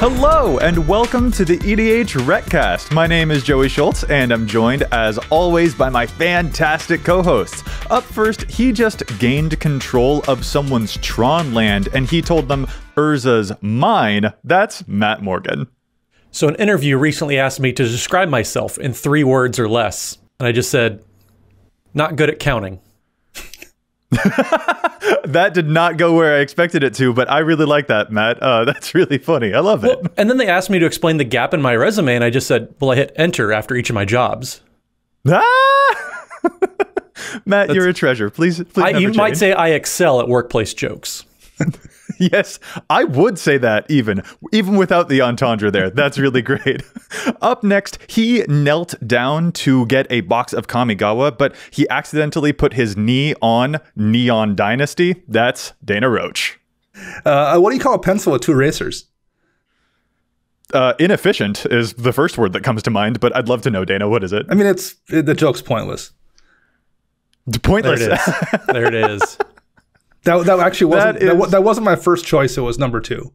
Hello and welcome to the EDH Recast. My name is Joey Schultz and I'm joined as always by my fantastic co-hosts. Up first, he just gained control of someone's Tron land and he told them Urza's mine. That's Matt Morgan. So an interview recently asked me to describe myself in 3 words or less, and I just said not good at counting. that did not go where I expected it to, but I really like that, Matt. Uh, that's really funny. I love it. And then they asked me to explain the gap in my resume, and I just said, well, I hit enter after each of my jobs. Ah! Matt, that's, you're a treasure. Please, please. I, you change. might say I excel at workplace jokes. yes, I would say that even even without the entendre there. That's really great. Up next, he knelt down to get a box of Kamigawa, but he accidentally put his knee on Neon Dynasty. That's Dana Roach. Uh, what do you call a pencil with two erasers? Uh, inefficient is the first word that comes to mind, but I'd love to know, Dana. What is it? I mean, it's it, the joke's pointless. Pointless. There it is. there it is. That, that actually wasn't that, is, that, wasn't my first choice. It was number two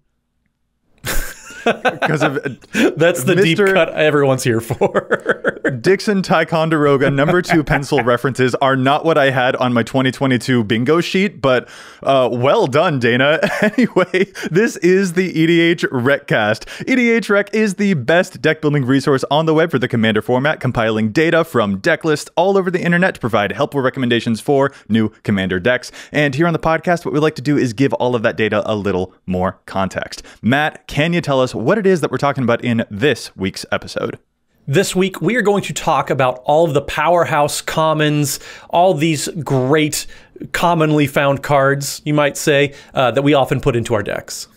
because of that's the Mr. deep cut everyone's here for. Dixon Ticonderoga number two pencil references are not what I had on my 2022 bingo sheet, but uh, well done, Dana. anyway, this is the EDH Recast. EDH Rec is the best deck building resource on the web for the Commander format, compiling data from deck lists all over the internet to provide helpful recommendations for new Commander decks. And here on the podcast, what we like to do is give all of that data a little more context. Matt, can you tell us what it is that we're talking about in this week's episode. This week, we are going to talk about all of the powerhouse commons, all these great commonly found cards, you might say, uh, that we often put into our decks.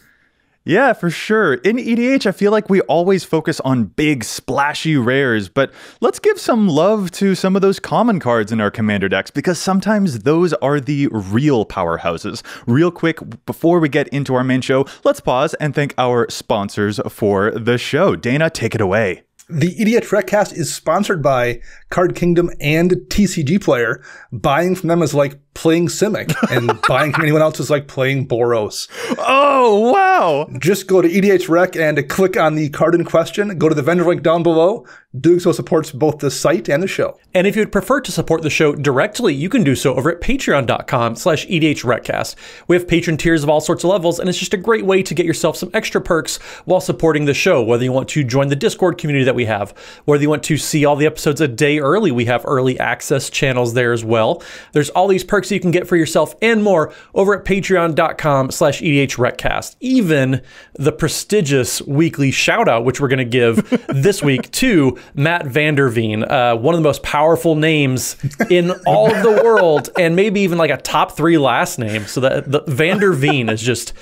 Yeah, for sure. In EDH, I feel like we always focus on big, splashy rares, but let's give some love to some of those common cards in our commander decks because sometimes those are the real powerhouses. Real quick, before we get into our main show, let's pause and thank our sponsors for the show. Dana, take it away. The EDH Recast is sponsored by Card Kingdom and TCG Player. Buying from them is like playing Simic, and buying from anyone else is like playing Boros. Oh, wow. Just go to EDH Rec and click on the card in question. Go to the vendor link down below. Doing so supports both the site and the show. And if you'd prefer to support the show directly, you can do so over at patreon.com slash edhrecast. We have patron tiers of all sorts of levels, and it's just a great way to get yourself some extra perks while supporting the show, whether you want to join the Discord community that we have, whether you want to see all the episodes a day early, we have early access channels there as well. There's all these perks you can get for yourself and more over at patreon.com slash edhrecast. Even the prestigious weekly shout out, which we're going to give this week to Matt Vanderveen, uh, one of the most powerful names in all of the world, and maybe even like a top three last name. So that the Vanderveen is just.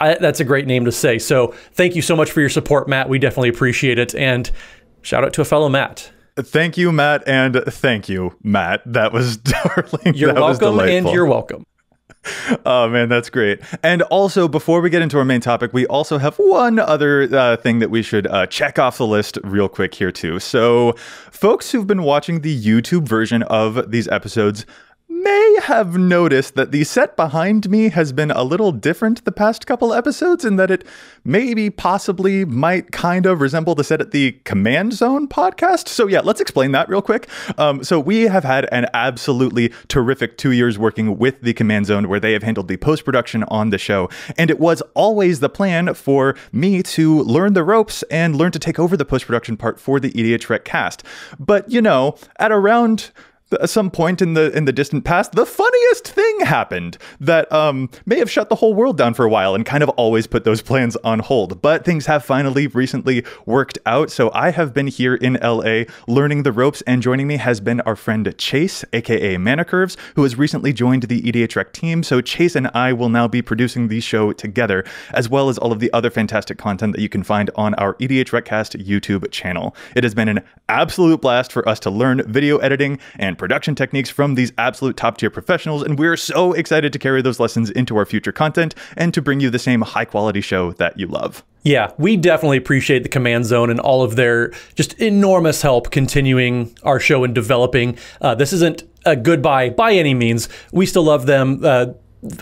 I, that's a great name to say. So thank you so much for your support, Matt. We definitely appreciate it. And shout out to a fellow Matt. Thank you, Matt, and thank you, Matt. That was darling. You're that welcome, and you're welcome. oh man, that's great. And also, before we get into our main topic, we also have one other uh, thing that we should uh, check off the list real quick here too. So, folks who've been watching the YouTube version of these episodes may have noticed that the set behind me has been a little different the past couple episodes in that it maybe possibly might kind of resemble the set at the Command Zone podcast. So, yeah, let's explain that real quick. Um, so, we have had an absolutely terrific two years working with the Command Zone where they have handled the post production on the show. And it was always the plan for me to learn the ropes and learn to take over the post production part for the EDH Rec cast. But, you know, at around at some point in the in the distant past, the funniest thing happened that um, may have shut the whole world down for a while and kind of always put those plans on hold. But things have finally recently worked out. So I have been here in LA learning the ropes, and joining me has been our friend Chase, aka Mana Curves, who has recently joined the EDH Rec team. So Chase and I will now be producing the show together, as well as all of the other fantastic content that you can find on our EDH Recast YouTube channel. It has been an absolute blast for us to learn video editing and production techniques from these absolute top tier professionals, and we're so excited to carry those lessons into our future content and to bring you the same high quality show that you love. Yeah, we definitely appreciate the Command Zone and all of their just enormous help continuing our show and developing. Uh, this isn't a goodbye by any means. We still love them. Uh,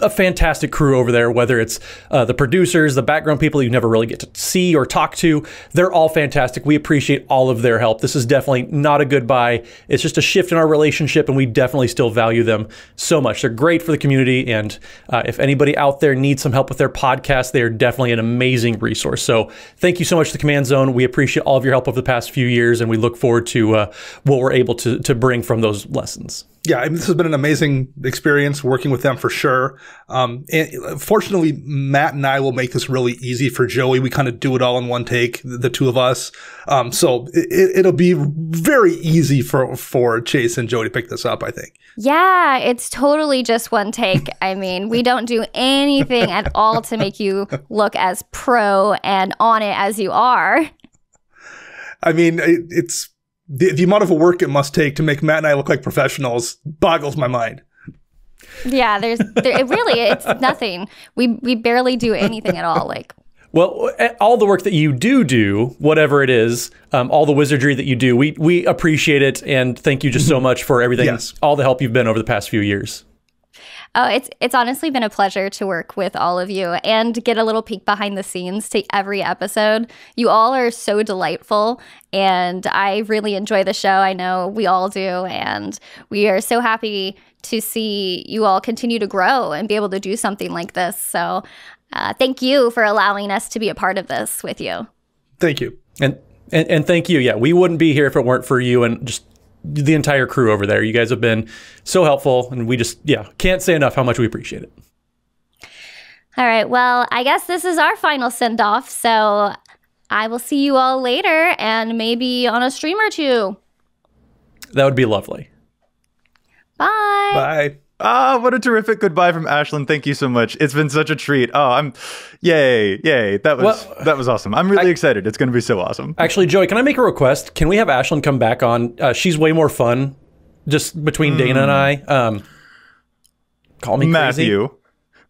a fantastic crew over there, whether it's uh, the producers, the background people you never really get to see or talk to. They're all fantastic. We appreciate all of their help. This is definitely not a goodbye. It's just a shift in our relationship, and we definitely still value them so much. They're great for the community. And uh, if anybody out there needs some help with their podcast, they are definitely an amazing resource. So thank you so much to the Command Zone. We appreciate all of your help over the past few years, and we look forward to uh, what we're able to, to bring from those lessons yeah, I mean, this has been an amazing experience working with them for sure. Um, and fortunately, Matt and I will make this really easy for Joey. We kind of do it all in one take, the two of us. Um, so it, will be very easy for for Chase and Joey to pick this up. I think. Yeah, it's totally just one take. I mean, we don't do anything at all to make you look as pro and on it as you are. I mean, it's the, the amount of work it must take to make Matt and I look like professionals boggles my mind. Yeah, there's there, it really it's nothing. We we barely do anything at all. Like well, all the work that you do do, whatever it is, um, all the wizardry that you do, we we appreciate it and thank you just so much for everything, yes. all the help you've been over the past few years. Oh, it's it's honestly been a pleasure to work with all of you and get a little peek behind the scenes to every episode. You all are so delightful and I really enjoy the show. I know we all do and we are so happy to see you all continue to grow and be able to do something like this. So, uh, thank you for allowing us to be a part of this with you. Thank you. And and, and thank you. Yeah, we wouldn't be here if it weren't for you and just the entire crew over there. You guys have been so helpful, and we just, yeah, can't say enough how much we appreciate it. All right. Well, I guess this is our final send off. So I will see you all later and maybe on a stream or two. That would be lovely. Bye. Bye. Ah, what a terrific goodbye from Ashlyn. Thank you so much. It's been such a treat. Oh, I'm yay, yay. That was well, that was awesome. I'm really I, excited. It's going to be so awesome. Actually, Joey, can I make a request? Can we have Ashlyn come back on? Uh, she's way more fun just between mm. Dana and I. Um, call me Matthew. Crazy.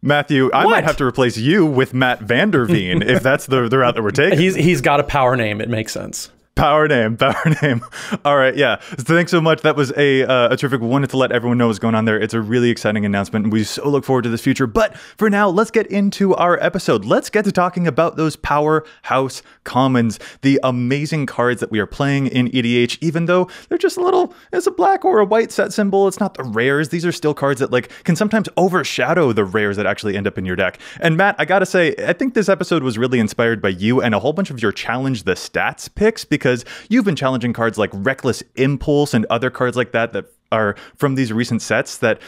Matthew, I might have to replace you with Matt Vanderveen if that's the, the route that we're taking. He's he's got a power name. It makes sense. Power name, power name. All right, yeah. Thanks so much. That was a uh, a terrific. Wanted to let everyone know what's going on there. It's a really exciting announcement, and we so look forward to this future. But for now, let's get into our episode. Let's get to talking about those powerhouse commons, the amazing cards that we are playing in EDH. Even though they're just a little, it's a black or a white set symbol. It's not the rares. These are still cards that like can sometimes overshadow the rares that actually end up in your deck. And Matt, I gotta say, I think this episode was really inspired by you and a whole bunch of your challenge the stats picks because because you've been challenging cards like Reckless Impulse and other cards like that that are from these recent sets that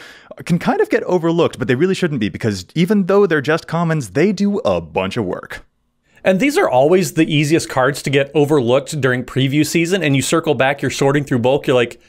can kind of get overlooked, but they really shouldn't be because even though they're just commons, they do a bunch of work. And these are always the easiest cards to get overlooked during preview season. And you circle back, you're sorting through bulk, you're like,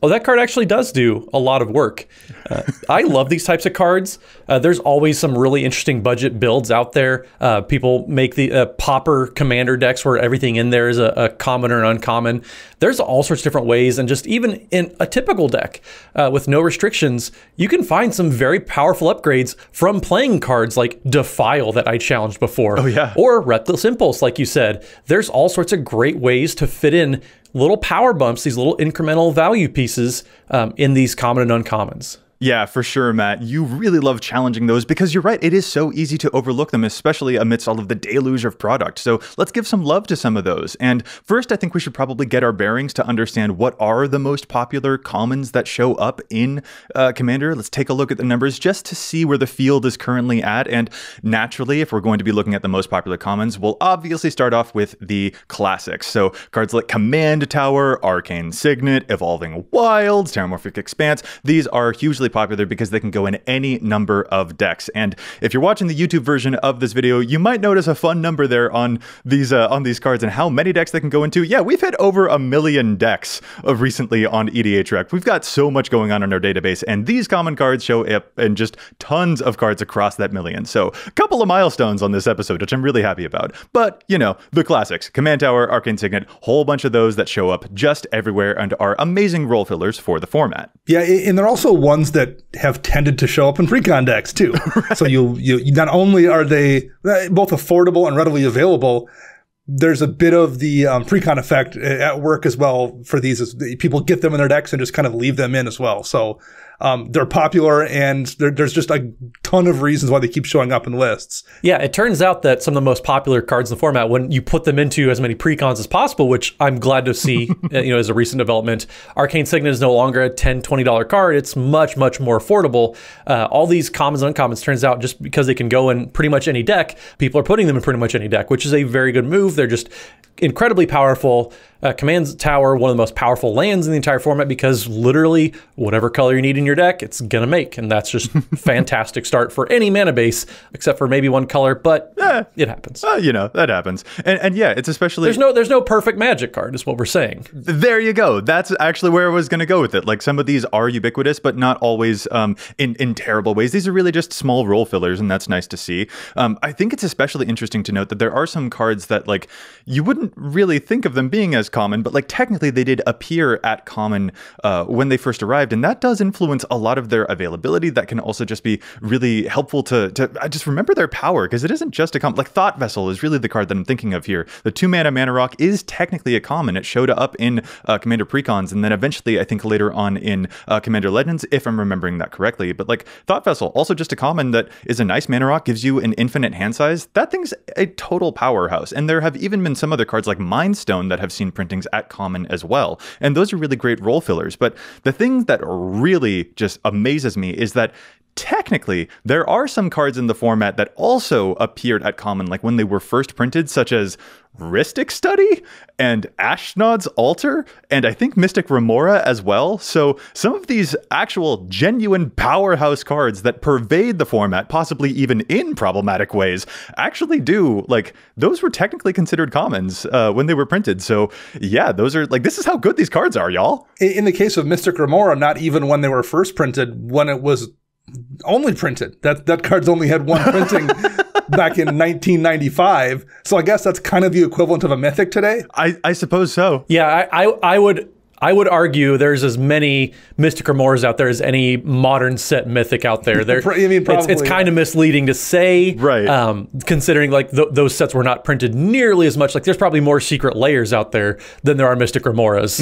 Oh, that card actually does do a lot of work. Uh, I love these types of cards. Uh, there's always some really interesting budget builds out there. Uh, people make the uh, Pauper commander decks where everything in there is a, a, common or an uncommon. There's all sorts of different ways, and just even in a typical deck uh, with no restrictions, you can find some very powerful upgrades from playing cards like Defile that I challenged before. Oh yeah, or Reckless Impulse, like you said. There's all sorts of great ways to fit in little power bumps, these little incremental value pieces um, in these common and uncommons. Yeah, for sure, Matt. You really love challenging those because you're right. It is so easy to overlook them, especially amidst all of the deluge of product. So let's give some love to some of those. And first, I think we should probably get our bearings to understand what are the most popular commons that show up in uh, Commander. Let's take a look at the numbers just to see where the field is currently at. And naturally, if we're going to be looking at the most popular commons, we'll obviously start off with the classics. So cards like Command Tower, Arcane Signet, Evolving Wilds, Terramorphic Expanse, these are hugely really popular because they can go in any number of decks. And if you're watching the YouTube version of this video, you might notice a fun number there on these uh, on these cards and how many decks they can go into. Yeah, we've hit over a million decks of recently on EDHREC. We've got so much going on in our database, and these common cards show up in just tons of cards across that million. So a couple of milestones on this episode, which I'm really happy about. But you know, the classics: Command Tower, Arcane Signet, whole bunch of those that show up just everywhere and are amazing role fillers for the format. Yeah, and they're also ones that that have tended to show up in precon decks too. right. So you, you not only are they uh, both affordable and readily available, there's a bit of the um, precon effect at work as well for these. People get them in their decks and just kind of leave them in as well. So Um, they're popular, and there, there's just a ton of reasons why they keep showing up in lists. Yeah, it turns out that some of the most popular cards in the format, when you put them into as many precons as possible, which I'm glad to see, uh, you know, as a recent development, Arcane Signet is no longer a $10, $20 card. It's much, much more affordable. Uh, all these commons and uncommons turns out just because they can go in pretty much any deck, people are putting them in pretty much any deck, which is a very good move. They're just incredibly powerful. Uh, Command Tower, one of the most powerful lands in the entire format because literally whatever color you need in your deck, it's gonna make, and that's just fantastic start for any mana base, except for maybe one color, but eh, it happens. Uh, you know that happens, and and yeah, it's especially there's no there's no perfect Magic card, is what we're saying. There you go. That's actually where I was gonna go with it. Like some of these are ubiquitous, but not always um, in in terrible ways. These are really just small role fillers, and that's nice to see. Um, I think it's especially interesting to note that there are some cards that like you wouldn't really think of them being as common, but like technically they did appear at common uh, when they first arrived, and that does influence a lot of their availability. That can also just be really helpful to to just remember their power because it isn't just a common. Like Thought Vessel is really the card that I'm thinking of here. The two mana mana rock is technically a common. It showed up in uh, Commander Precons, and then eventually I think later on in uh, Commander Legends, if I'm remembering that correctly. But like Thought Vessel, also just a common that is a nice mana rock, gives you an infinite hand size. That thing's a total powerhouse, and there have even been some other cards like Mind Stone that have seen printings at common as well. And those are really great role fillers. But the thing that really just amazes me is that technically there are some cards in the format that also appeared at common like when they were first printed such as Rhystic Study and Ashnod's Altar, and I think Mystic Remora as well. So some of these actual genuine powerhouse cards that pervade the format, possibly even in problematic ways, actually do like those were technically considered commons uh, when they were printed. So yeah, those are like this is how good these cards are, y'all. In the case of Mystic Remora, not even when they were first printed, when it was only printed. That that card's only had one printing back in 1995. So I guess that's kind of the equivalent of a mythic today. I, I suppose so. Yeah, I, I, I would I would argue there's as many Mystic Remoras out there as any modern set Mythic out there. There, I mean, it's, it's kind of misleading to say, Right. Um, considering like th- those sets were not printed nearly as much. Like, there's probably more secret layers out there than there are Mystic Remoras.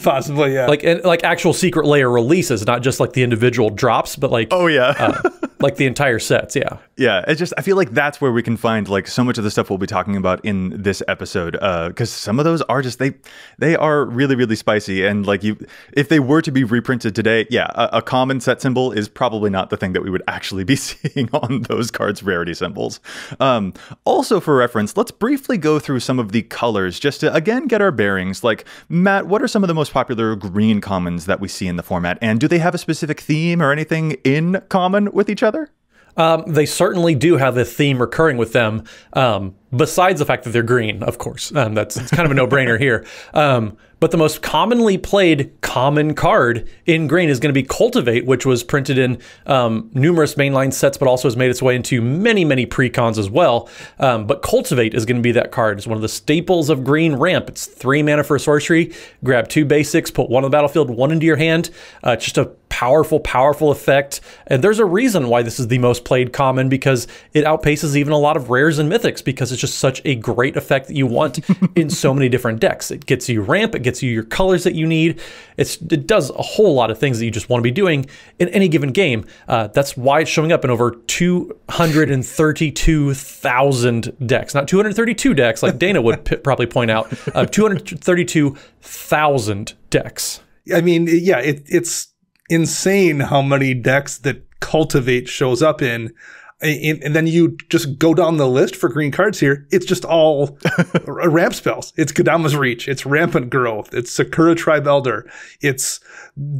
Possibly, yeah. like, and, like actual secret layer releases, not just like the individual drops, but like, Oh yeah. uh, like the entire sets. Yeah. Yeah, it's just I feel like that's where we can find like so much of the stuff we'll be talking about in this episode because some of those are just they they are really really spicy and like you if they were to be reprinted today, yeah, a, a common set symbol is probably not the thing that we would actually be seeing on those cards rarity symbols. Um, also for reference, let's briefly go through some of the colors just to again get our bearings. Like Matt, what are some of the most popular green commons that we see in the format, and do they have a specific theme or anything in common with each other? Um, they certainly do have a theme recurring with them. Um, besides the fact that they're green, of course, um, that's it's kind of a no-brainer here. Um, but the most commonly played common card in green is going to be Cultivate, which was printed in um, numerous mainline sets, but also has made its way into many, many precons as well. Um, but Cultivate is going to be that card. It's one of the staples of green ramp. It's three mana for sorcery. Grab two basics, put one on the battlefield, one into your hand. Uh, just a powerful, powerful effect. And there's a reason why this is the most played common because it outpaces even a lot of rares and mythics because it's just such a great effect that you want in so many different decks. It gets you ramp, it gets you your colors that you need. It's, it does a whole lot of things that you just want to be doing in any given game. Uh, that's why it's showing up in over 232,000 decks. Not 232 decks, like Dana would p- probably point out, uh, 232,000 decks. I mean, yeah, it, it's insane how many decks that Cultivate shows up in. And, and then you just go down the list for green cards here. It's just all ramp spells. It's Kodama's Reach. It's Rampant Growth. It's Sakura Tribe Elder. It's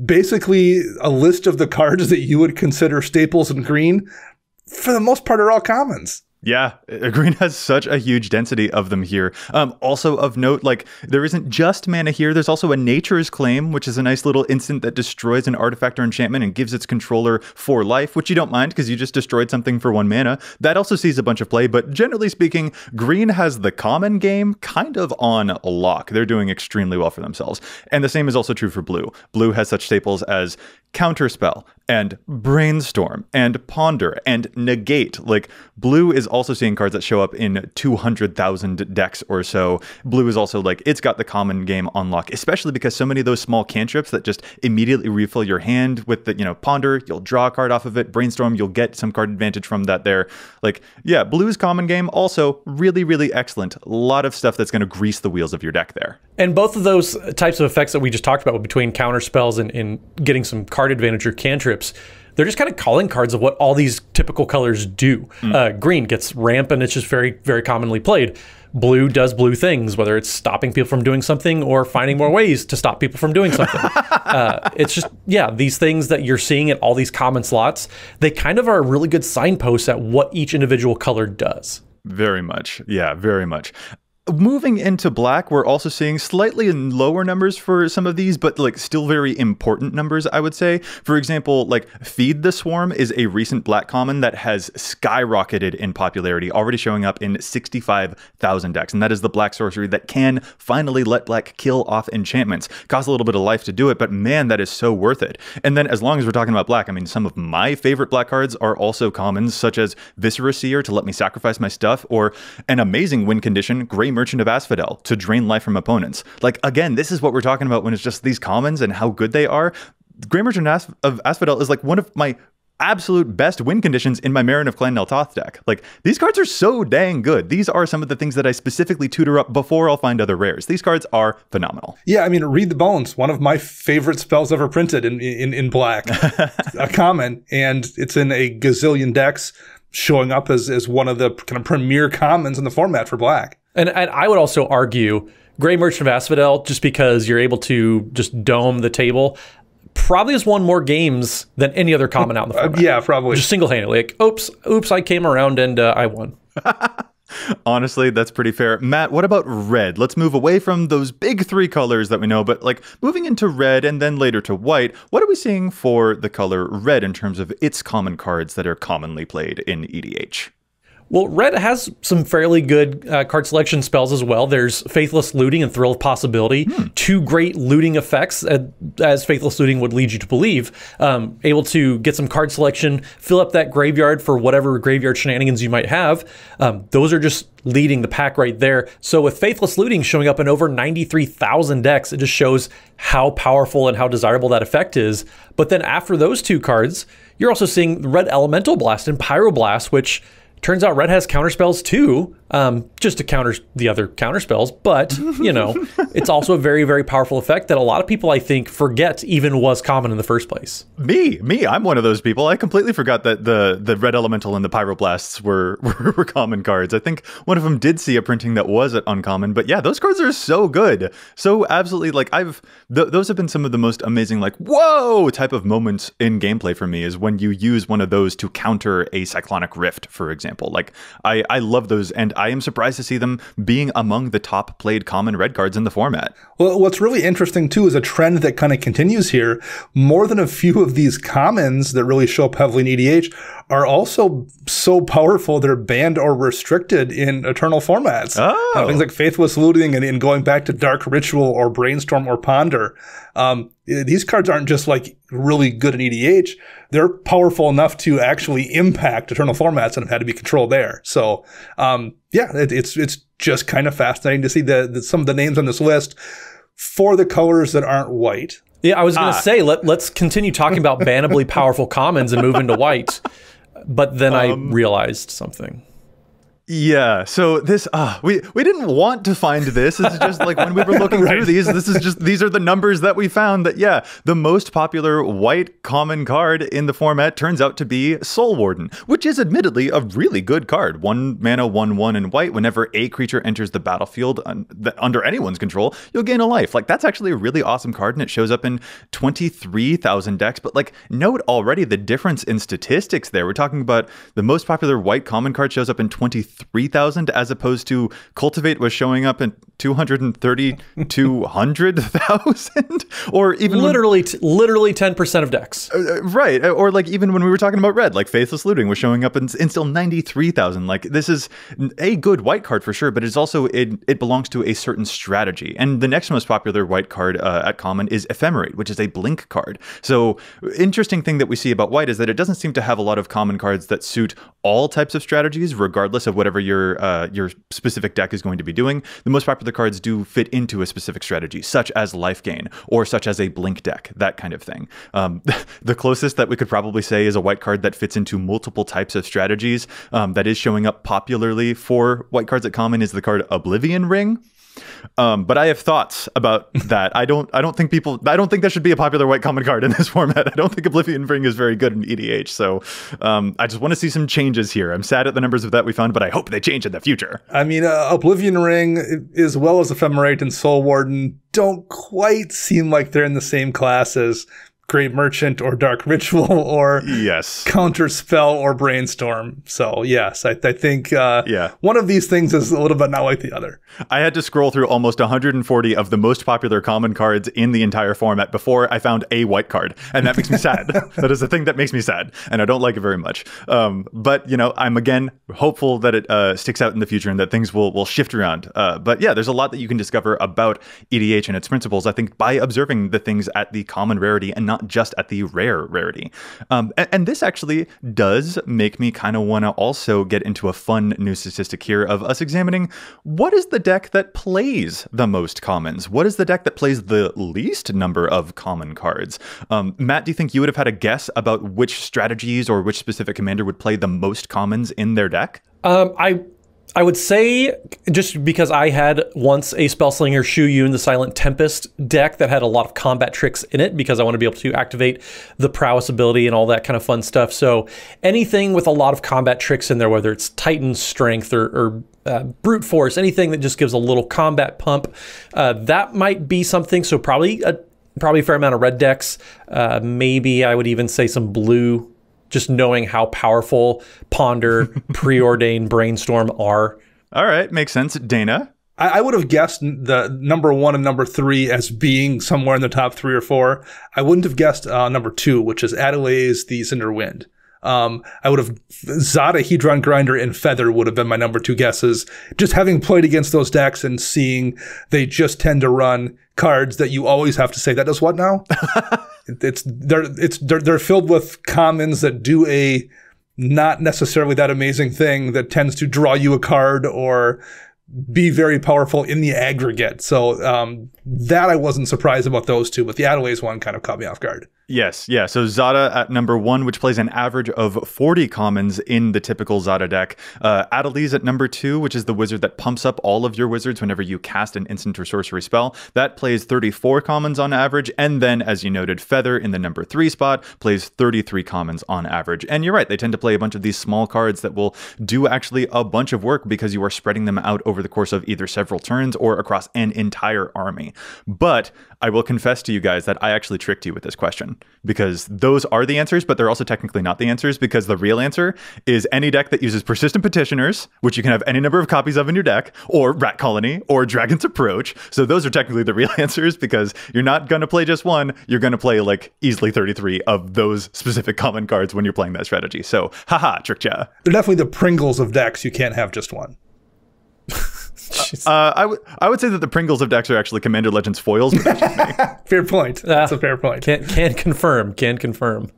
basically a list of the cards that you would consider staples in green. For the most part, are all commons. Yeah, green has such a huge density of them here. Um, also of note, like there isn't just mana here. There's also a Nature's Claim, which is a nice little instant that destroys an artifact or enchantment and gives its controller four life, which you don't mind because you just destroyed something for one mana. That also sees a bunch of play, but generally speaking, green has the common game kind of on lock. They're doing extremely well for themselves, and the same is also true for blue. Blue has such staples as Counterspell and Brainstorm and Ponder and Negate. Like, blue is also seeing cards that show up in 200,000 decks or so. Blue is also like, it's got the common game unlock, especially because so many of those small cantrips that just immediately refill your hand with the, you know, Ponder, you'll draw a card off of it. Brainstorm, you'll get some card advantage from that there. Like, yeah, blue's common game also really, really excellent. A lot of stuff that's going to grease the wheels of your deck there. And both of those types of effects that we just talked about between counter spells and, and getting some card advantage or cantrips, they're just kind of calling cards of what all these typical colors do. Uh, green gets ramp and it's just very, very commonly played. Blue does blue things, whether it's stopping people from doing something or finding more ways to stop people from doing something. uh, it's just, yeah, these things that you're seeing at all these common slots, they kind of are really good signpost at what each individual color does. Very much. Yeah, very much. Moving into black, we're also seeing slightly lower numbers for some of these, but like still very important numbers, I would say. For example, like Feed the Swarm is a recent black common that has skyrocketed in popularity, already showing up in 65,000 decks. And that is the black sorcery that can finally let black kill off enchantments. Costs a little bit of life to do it, but man, that is so worth it. And then as long as we're talking about black, I mean, some of my favorite black cards are also commons, such as Viscera Seer to let me sacrifice my stuff, or an amazing win condition, Grey Merchant of Asphodel, to drain life from opponents. Like, again, this is what we're talking about when it's just these commons and how good they are. Grey Merchant of Asphodel is like one of my absolute best win conditions in my Meren of Clan Nel Toth deck. Like, these cards are so dang good. These are some of the things that I specifically tutor up before I'll find other rares. These cards are phenomenal. Yeah, I mean, read the bones. One of my favorite spells ever printed in in, in black, a common, and it's in a gazillion decks, showing up as as one of the kind of premier commons in the format for black. And, and I would also argue Grey Merchant of Asphodel, just because you're able to just dome the table, probably has won more games than any other common out in the format. Yeah, probably. Just single handedly. Like, oops, oops, I came around and uh, I won. Honestly, that's pretty fair. Matt, what about red? Let's move away from those big three colors that we know, but like moving into red and then later to white, what are we seeing for the color red in terms of its common cards that are commonly played in EDH? Well, red has some fairly good uh, card selection spells as well. There's Faithless Looting and Thrill of Possibility, two great looting effects, uh, as Faithless Looting would lead you to believe. Um, able to get some card selection, fill up that graveyard for whatever graveyard shenanigans you might have. Um, those are just leading the pack right there. So with Faithless Looting showing up in over 93,000 decks, it just shows how powerful and how desirable that effect is. But then after those two cards, you're also seeing Red Elemental Blast and Pyroblast, which Turns out red has counterspells too, um, just to counter the other counterspells. But you know, it's also a very, very powerful effect that a lot of people, I think, forget even was common in the first place. Me, me, I'm one of those people. I completely forgot that the the red elemental and the pyroblasts were, were were common cards. I think one of them did see a printing that was at uncommon, but yeah, those cards are so good, so absolutely like I've th- those have been some of the most amazing like whoa type of moments in gameplay for me is when you use one of those to counter a cyclonic rift, for example. Like I I love those, and I am surprised to see them being among the top played common red cards in the format. Well, what's really interesting too is a trend that kind of continues here. More than a few of these commons that really show up heavily in EDH are also so powerful they're banned or restricted in eternal formats. Oh. Uh, things like Faithless Looting and, and going back to Dark Ritual or Brainstorm or Ponder. Um, these cards aren't just like really good in EDH. They're powerful enough to actually impact eternal formats and have had to be controlled there. So, um, yeah, it, it's, it's just kind of fascinating to see the, the, some of the names on this list for the colors that aren't white. Yeah, I was going to say let let's continue talking about bannably powerful commons and move into white. But then I realized something. Yeah, so this uh we we didn't want to find this. It's just like when we were looking through these, this is just these are the numbers that we found that yeah, the most popular white common card in the format turns out to be Soul Warden, which is admittedly a really good card. One mana, one one in white. Whenever a creature enters the battlefield un- that under anyone's control, you'll gain a life. Like that's actually a really awesome card, and it shows up in twenty three thousand decks. But like note already the difference in statistics there. We're talking about the most popular white common card shows up in twenty 93,000 as opposed to Cultivate was showing up in 230,200,000 or even literally, t- literally 10% of decks. Uh, right. Or like even when we were talking about red, like Faithless Looting was showing up in, in still 93,000. Like this is a good white card for sure, but it's also, it, it belongs to a certain strategy. And the next most popular white card uh, at common is Ephemerate, which is a blink card. So interesting thing that we see about white is that it doesn't seem to have a lot of common cards that suit all types of strategies, regardless of whatever your uh, your specific deck is going to be doing. The most popular cards do fit into a specific strategy, such as life gain or such as a blink deck, that kind of thing. Um, the closest that we could probably say is a white card that fits into multiple types of strategies um, that is showing up popularly for white cards at common is the card Oblivion Ring. Um, but I have thoughts about that. I don't. I don't think people. I don't think that should be a popular white common card in this format. I don't think Oblivion Ring is very good in EDH. So um, I just want to see some changes here. I'm sad at the numbers of that we found, but I hope they change in the future. I mean, uh, Oblivion Ring, as well as Ephemerate and Soul Warden, don't quite seem like they're in the same class Grey Merchant or Dark Ritual or yes, Counter Spell or Brainstorm. So yes, I, I think uh, yeah, one of these things is a little bit not like the other. I had to scroll through almost 140 of the most popular common cards in the entire format before I found a white card, and that makes me sad. that is the thing that makes me sad, and I don't like it very much. Um, but you know, I'm again hopeful that it uh, sticks out in the future and that things will will shift around. Uh, but yeah, there's a lot that you can discover about EDH and its principles. I think by observing the things at the common rarity and not not just at the rare rarity. Um, and, and, this actually does make me kind of want to also get into a fun new statistic here of us examining what is the deck that plays the most commons? What is the deck that plays the least number of common cards? Um, Matt, do you think you would have had a guess about which strategies or which specific commander would play the most commons in their deck? Um, I I would say just because I had once a Spellslinger Shu Yun the Silent Tempest deck that had a lot of combat tricks in it because I want to be able to activate the prowess ability and all that kind of fun stuff. So anything with a lot of combat tricks in there, whether it's Titan Strength or, or uh, Brute Force, anything that just gives a little combat pump, uh, that might be something. So probably a probably a fair amount of red decks. Uh, maybe I would even say some blue just knowing how powerful Ponder, Preordain, Brainstorm are. All right, makes sense. Dana? I, I would have guessed the number one and number three as being somewhere in the top three or four. I wouldn't have guessed uh, number two, which is Adeliz The Cinder Wind. Um, I would have Zada, Hedron Grinder, and Feather would have been my number two guesses. Just having played against those decks and seeing they just tend to run cards that you always have to say that does what now? it's they're it's they're, they're filled with commons that do a not necessarily that amazing thing that tends to draw you a card or be very powerful in the aggregate. So um, that I wasn't surprised about those two, but the Adeliz one kind of caught me off guard. Yes, yeah. So Zada at number one, which plays an average of 40 commons in the typical Zada deck. Uh, Adeliz at number two, which is the wizard that pumps up all of your wizards whenever you cast an instant or sorcery spell. That plays 34 commons on average. And then, as you noted, Feather in the number three spot plays 33 commons on average. And you're right, they tend to play a bunch of these small cards that will do actually a bunch of work because you are spreading them out over the course of either several turns or across an entire army. But I will confess to you guys that I actually tricked you with this question because those are the answers, but they're also technically not the answers because the real answer is any deck that uses persistent petitioners, which you can have any number of copies of in your deck, or Rat Colony, or Dragon's Approach. So those are technically the real answers because you're not going to play just one, you're going to play like easily 33 of those specific common cards when you're playing that strategy. So, haha, tricked ya. They're definitely the Pringles of decks. You can't have just one. Uh, I would I would say that the Pringles of decks are actually Commander Legends foils. fair point. That's uh, a fair point. Can can confirm. Can confirm.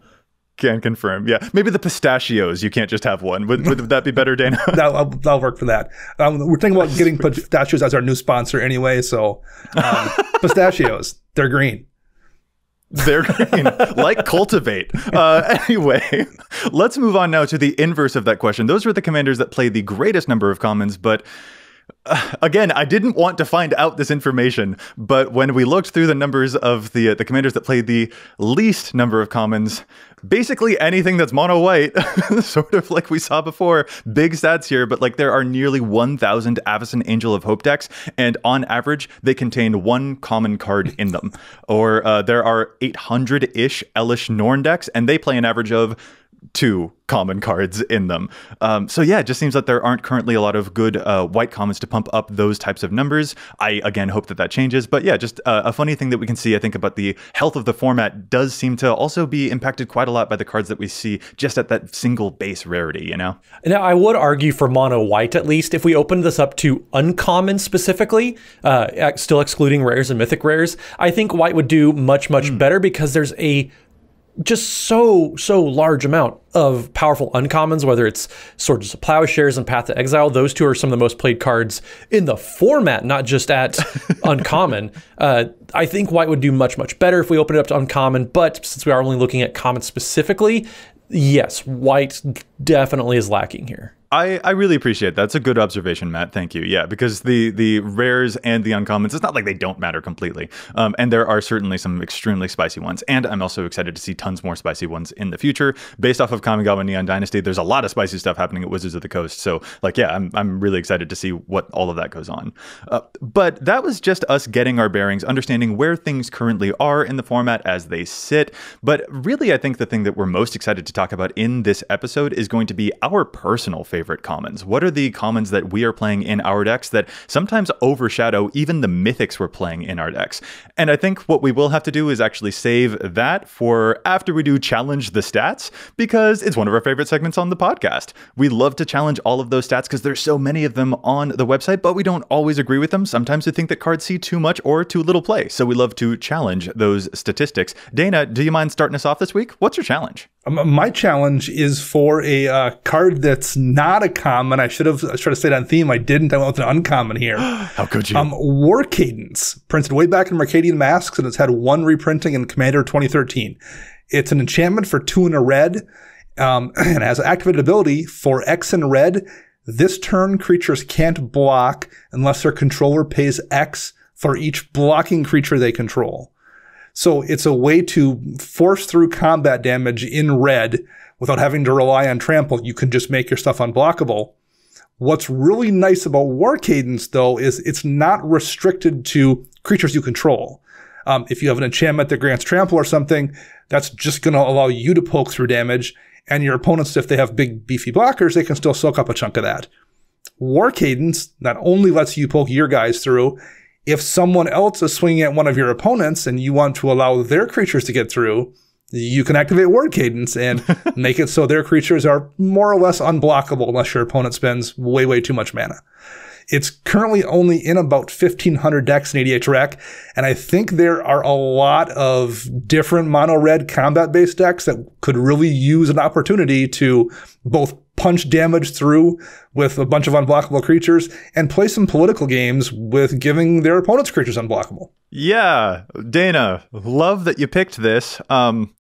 Can confirm. Yeah, maybe the pistachios. You can't just have one. Would, would that be better, Dana? that'll, that'll work for that. Um, we're thinking about getting pistachios as our new sponsor anyway. So um, pistachios, they're green. They're green, like cultivate. Uh, anyway, let's move on now to the inverse of that question. Those were the commanders that play the greatest number of commons, but again, I didn't want to find out this information, but when we looked through the numbers of the uh, the commanders that played the least number of commons, basically anything that's mono white, sort of like we saw before, big stats here, but like there are nearly 1,000 Avacyn Angel of Hope decks, and on average, they contain one common card in them. Or uh, there are 800 ish Elesh Norn decks, and they play an average of two common cards in them. Um, so yeah, it just seems that there aren't currently a lot of good uh, white commons to pump up those types of numbers. I again hope that that changes. But yeah, just uh, a funny thing that we can see, I think, about the health of the format does seem to also be impacted quite a lot by the cards that we see just at that single base rarity. You know. Now I would argue for mono white at least if we opened this up to uncommon specifically, uh, still excluding rares and mythic rares, I think white would do much much mm. better because there's a just so so large amount of powerful uncommons whether it's swords of plowshares and path to exile. Those two are some of the most played cards in the format not just at uncommon. Uh, i think white would do much much better if we open it up to uncommon but since we are only looking at common specifically yes white definitely is lacking here I, I really appreciate that. That's a good observation, Matt. Thank you. Yeah, because the the rares and the uncommons, it's not like they don't matter completely. Um, and there are certainly some extremely spicy ones. And I'm also excited to see tons more spicy ones in the future. Based off of Kamigawa Neon Dynasty, there's a lot of spicy stuff happening at Wizards of the Coast. So, like, yeah, I'm, I'm really excited to see what all of that goes on. Uh, but that was just us getting our bearings, understanding where things currently are in the format as they sit. But really, I think the thing that we're most excited to talk about in this episode is going to be our personal favorite favorite commons? What are the commons that we are playing in our decks that sometimes overshadow even the mythics we're playing in our decks? And I think what we will have to do is actually save that for after we do challenge the stats because it's one of our favorite segments on the podcast. We love to challenge all of those stats because there's so many of them on the website, but we don't always agree with them. Sometimes we think that cards see too much or too little play. So we love to challenge those statistics. Dana, do you mind starting us off this week? What's your challenge? Um, my challenge is for a uh, card that's not a common. I should have tried to stayed on theme. I didn't. I went with an uncommon here. How could you? Um, War Cadence, printed way back in Mercadian Masks, and it's had one reprinting in Commander 2013. It's an enchantment for two and a red, um, and has activated ability for X and red. This turn, creatures can't block unless their controller pays X for each blocking creature they control. So it's a way to force through combat damage in red without having to rely on trample. You can just make your stuff unblockable. What's really nice about War Cadence, though, is it's not restricted to creatures you control. Um, if you have an enchantment that grants trample or something, that's just going to allow you to poke through damage. And your opponents, if they have big, beefy blockers, they can still soak up a chunk of that. War Cadence not only lets you poke your guys through, if someone else is swinging at one of your opponents and you want to allow their creatures to get through, you can activate War Cadence and make it so their creatures are more or less unblockable unless your opponent spends way, way too much mana. It's currently only in about 1500 decks in EDH Rec, and I think there are a lot of different mono red combat based decks that could really use an opportunity to both punch damage through with a bunch of unblockable creatures and play some political games with giving their opponent's creatures unblockable. Yeah, Dana, love that you picked this. Um,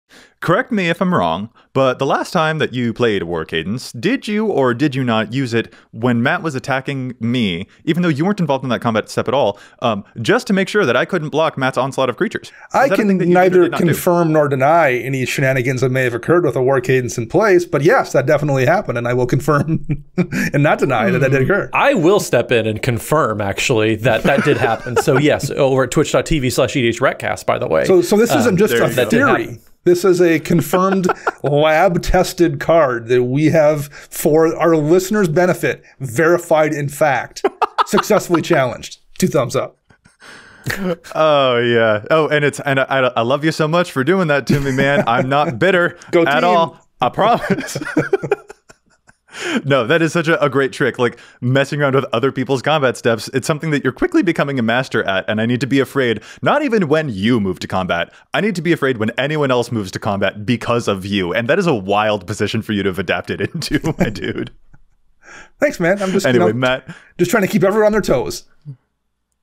Correct me if I'm wrong, but the last time that you played War Cadence, did you or did you not use it when Matt was attacking me, even though you weren't involved in that combat step at all, um, just to make sure that I couldn't block Matt's onslaught of creatures? Is I can neither confirm do? nor deny any shenanigans that may have occurred with a War Cadence in place, but yes, that definitely happened, and I will confirm and not deny mm. that that did occur. I will step in and confirm, actually, that that did happen. so yes, over at twitch.tv slash EDHRECast, by the way. So, so this isn't um, just a theory. This is a confirmed lab tested card that we have for our listeners' benefit, verified in fact, successfully challenged. Two thumbs up. oh yeah. Oh, and it's and I, I love you so much for doing that to me, man. I'm not bitter Go at all. I promise. No, that is such a, a, great trick. Like messing around with other people's combat steps, it's something that you're quickly becoming a master at. And I need to be afraid, not even when you move to combat, I need to be afraid when anyone else moves to combat because of you. And that is a wild position for you to have adapted into, my dude. Thanks, man. I'm just anyway, you know, Matt. Just trying to keep everyone on their toes.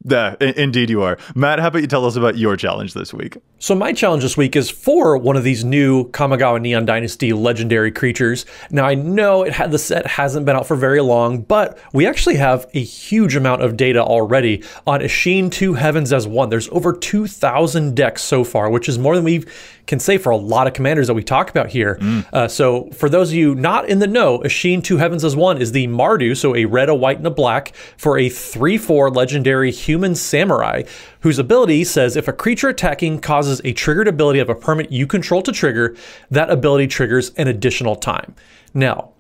Yeah, indeed you are. Matt, how about you tell us about your challenge this week? So my challenge this week is for one of these new Kamigawa Neon Dynasty legendary creatures. Now I know it had the set hasn't been out for very long, but we actually have a huge amount of data already on Isshin Two Heavens as one. There's over 2,000 decks so far, which is more than we've can say for a lot of commanders that we talk about here. Uh, so for those of you not in the know, Isshin Two Heavens as One is the Mardu, so a red, a white, and a black for a 3-4 legendary human samurai whose ability says if a creature attacking causes a triggered ability of a permanent you control to trigger, that ability triggers an additional time. Now,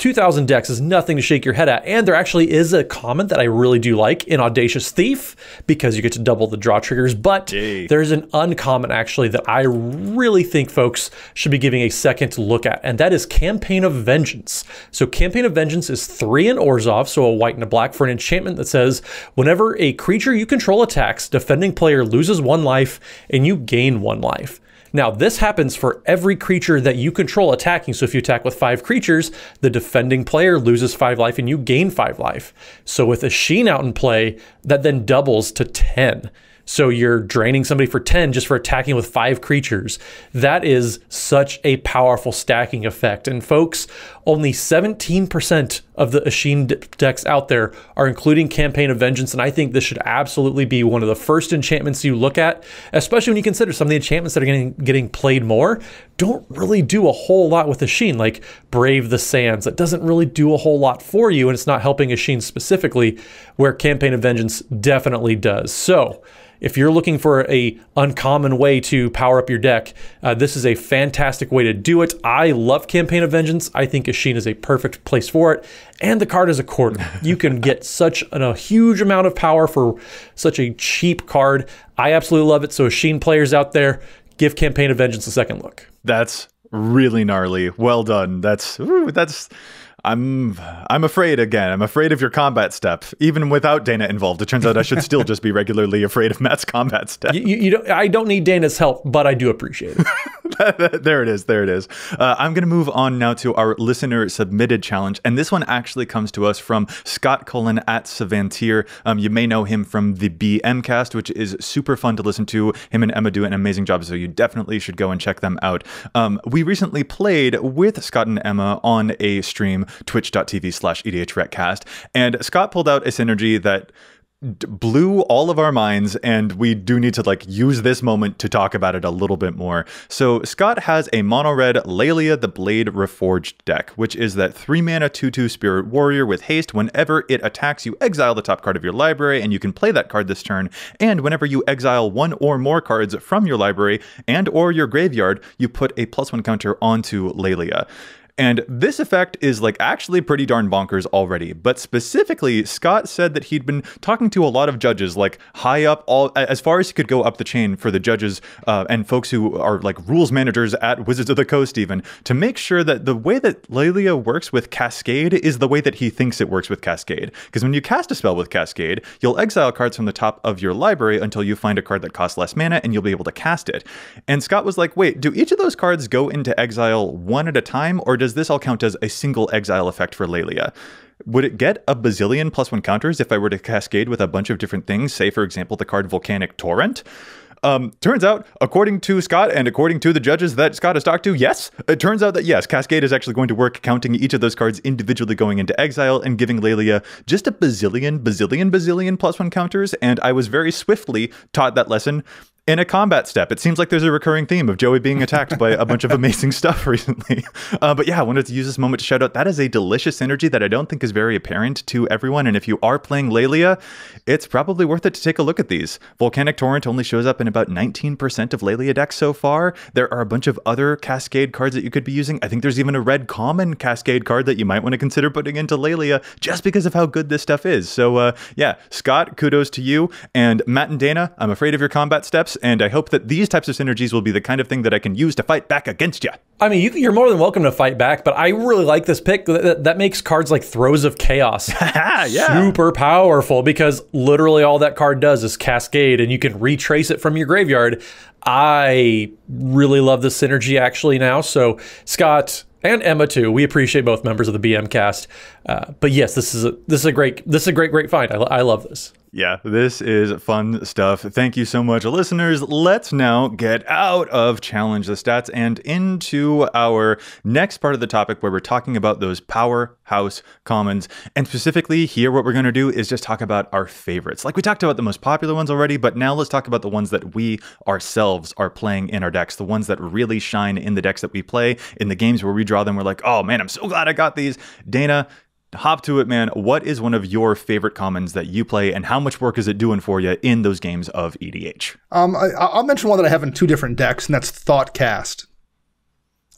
2000 decks is nothing to shake your head at. And there actually is a comment that I really do like in Audacious Thief because you get to double the draw triggers. But there's an uncommon actually that I really think folks should be giving a second look at, and that is Campaign of Vengeance. So, Campaign of Vengeance is three in Orzhov, so a white and a black, for an enchantment that says whenever a creature you control attacks, defending player loses one life and you gain one life. Now, this happens for every creature that you control attacking. So, if you attack with five creatures, the defending player loses five life and you gain five life. So, with Isshin out in play, that then doubles to 10. So, you're draining somebody for 10 just for attacking with five creatures. That is such a powerful stacking effect. And, folks, only 17% of the Isshin decks out there are including Campaign of Vengeance, and I think this should absolutely be one of the first enchantments you look at, especially when you consider some of the enchantments that are getting, getting played more don't really do a whole lot with Isshin, like Brave the Sands. That doesn't really do a whole lot for you, and it's not helping Isshin specifically, where Campaign of Vengeance definitely does. So, if you're looking for a uncommon way to power up your deck, uh, this is a fantastic way to do it. I love Campaign of Vengeance. I think Isshin is a perfect place for it. And the card is a quarter. You can get such an, a huge amount of power for such a cheap card. I absolutely love it. So Isshin players out there, give Campaign of Vengeance a second look. That's really gnarly. Well done. That's ooh, that's. I'm I'm afraid again. I'm afraid of your combat step. Even without Dana involved, it turns out I should still just be regularly afraid of Matt's combat step. You, you don't, I don't need Dana's help, but I do appreciate it. there it is. There it is. Uh, I'm going to move on now to our listener submitted challenge. And this one actually comes to us from Scott Cullen at Savantier. Um, you may know him from the BM cast, which is super fun to listen to. Him and Emma do an amazing job. So you definitely should go and check them out. Um, we recently played with Scott and Emma on a stream, twitch.tv slash EDHRECast. And Scott pulled out a synergy that blew all of our minds and we do need to like use this moment to talk about it a little bit more. So Scott has a mono red Laelia the Blade Reforged deck, which is that 3 mana 2/2 spirit warrior with haste whenever it attacks you exile the top card of your library and you can play that card this turn and whenever you exile one or more cards from your library and or your graveyard, you put a plus 1 counter onto Laelia. And this effect is like actually pretty darn bonkers already. But specifically, Scott said that he'd been talking to a lot of judges, like high up, all as far as he could go up the chain for the judges uh, and folks who are like rules managers at Wizards of the Coast, even to make sure that the way that Laelia works with Cascade is the way that he thinks it works with Cascade. Because when you cast a spell with Cascade, you'll exile cards from the top of your library until you find a card that costs less mana, and you'll be able to cast it. And Scott was like, "Wait, do each of those cards go into exile one at a time, or does this all count as a single exile effect for Laelia? Would it get a bazillion plus one counters if I were to cascade with a bunch of different things? Say, for example, the card Volcanic Torrent? Um, turns out, according to Scott and according to the judges that Scott has talked to, yes, it turns out that yes, Cascade is actually going to work, counting each of those cards individually going into exile and giving Laelia just a bazillion, bazillion, bazillion plus one counters. And I was very swiftly taught that lesson in a combat step. It seems like there's a recurring theme of Joey being attacked by a bunch of amazing stuff recently. Uh, but yeah, I wanted to use this moment to shout out that is a delicious energy that I don't think is very apparent to everyone. And if you are playing Laelia, it's probably worth it to take a look at these. Volcanic Torrent only shows up in about 19% of Laelia decks so far. There are a bunch of other Cascade cards that you could be using. I think there's even a red common Cascade card that you might want to consider putting into Laelia just because of how good this stuff is. So uh, yeah, Scott, kudos to you. And Matt and Dana, I'm afraid of your combat steps and I hope that these types of synergies will be the kind of thing that I can use to fight back against you. I mean, you, you're more than welcome to fight back, but I really like this pick. That, that makes cards like Throes of Chaos yeah. super powerful because literally all that card does is cascade and you can retrace it from your graveyard. I really love this synergy actually now. So, Scott, and Emma too. We appreciate both members of the BM cast. Uh, but yes, this is a this is a great this is a great great find. I, I love this. Yeah, this is fun stuff. Thank you so much, listeners. Let's now get out of Challenge the Stats and into our next part of the topic where we're talking about those powerhouse commons. And specifically, here, what we're going to do is just talk about our favorites. Like we talked about the most popular ones already, but now let's talk about the ones that we ourselves are playing in our decks, the ones that really shine in the decks that we play, in the games where we draw them. We're like, oh man, I'm so glad I got these. Dana, hop to it, man. What is one of your favorite commons that you play, and how much work is it doing for you in those games of EDH? Um, I, I'll mention one that I have in two different decks, and that's Thoughtcast.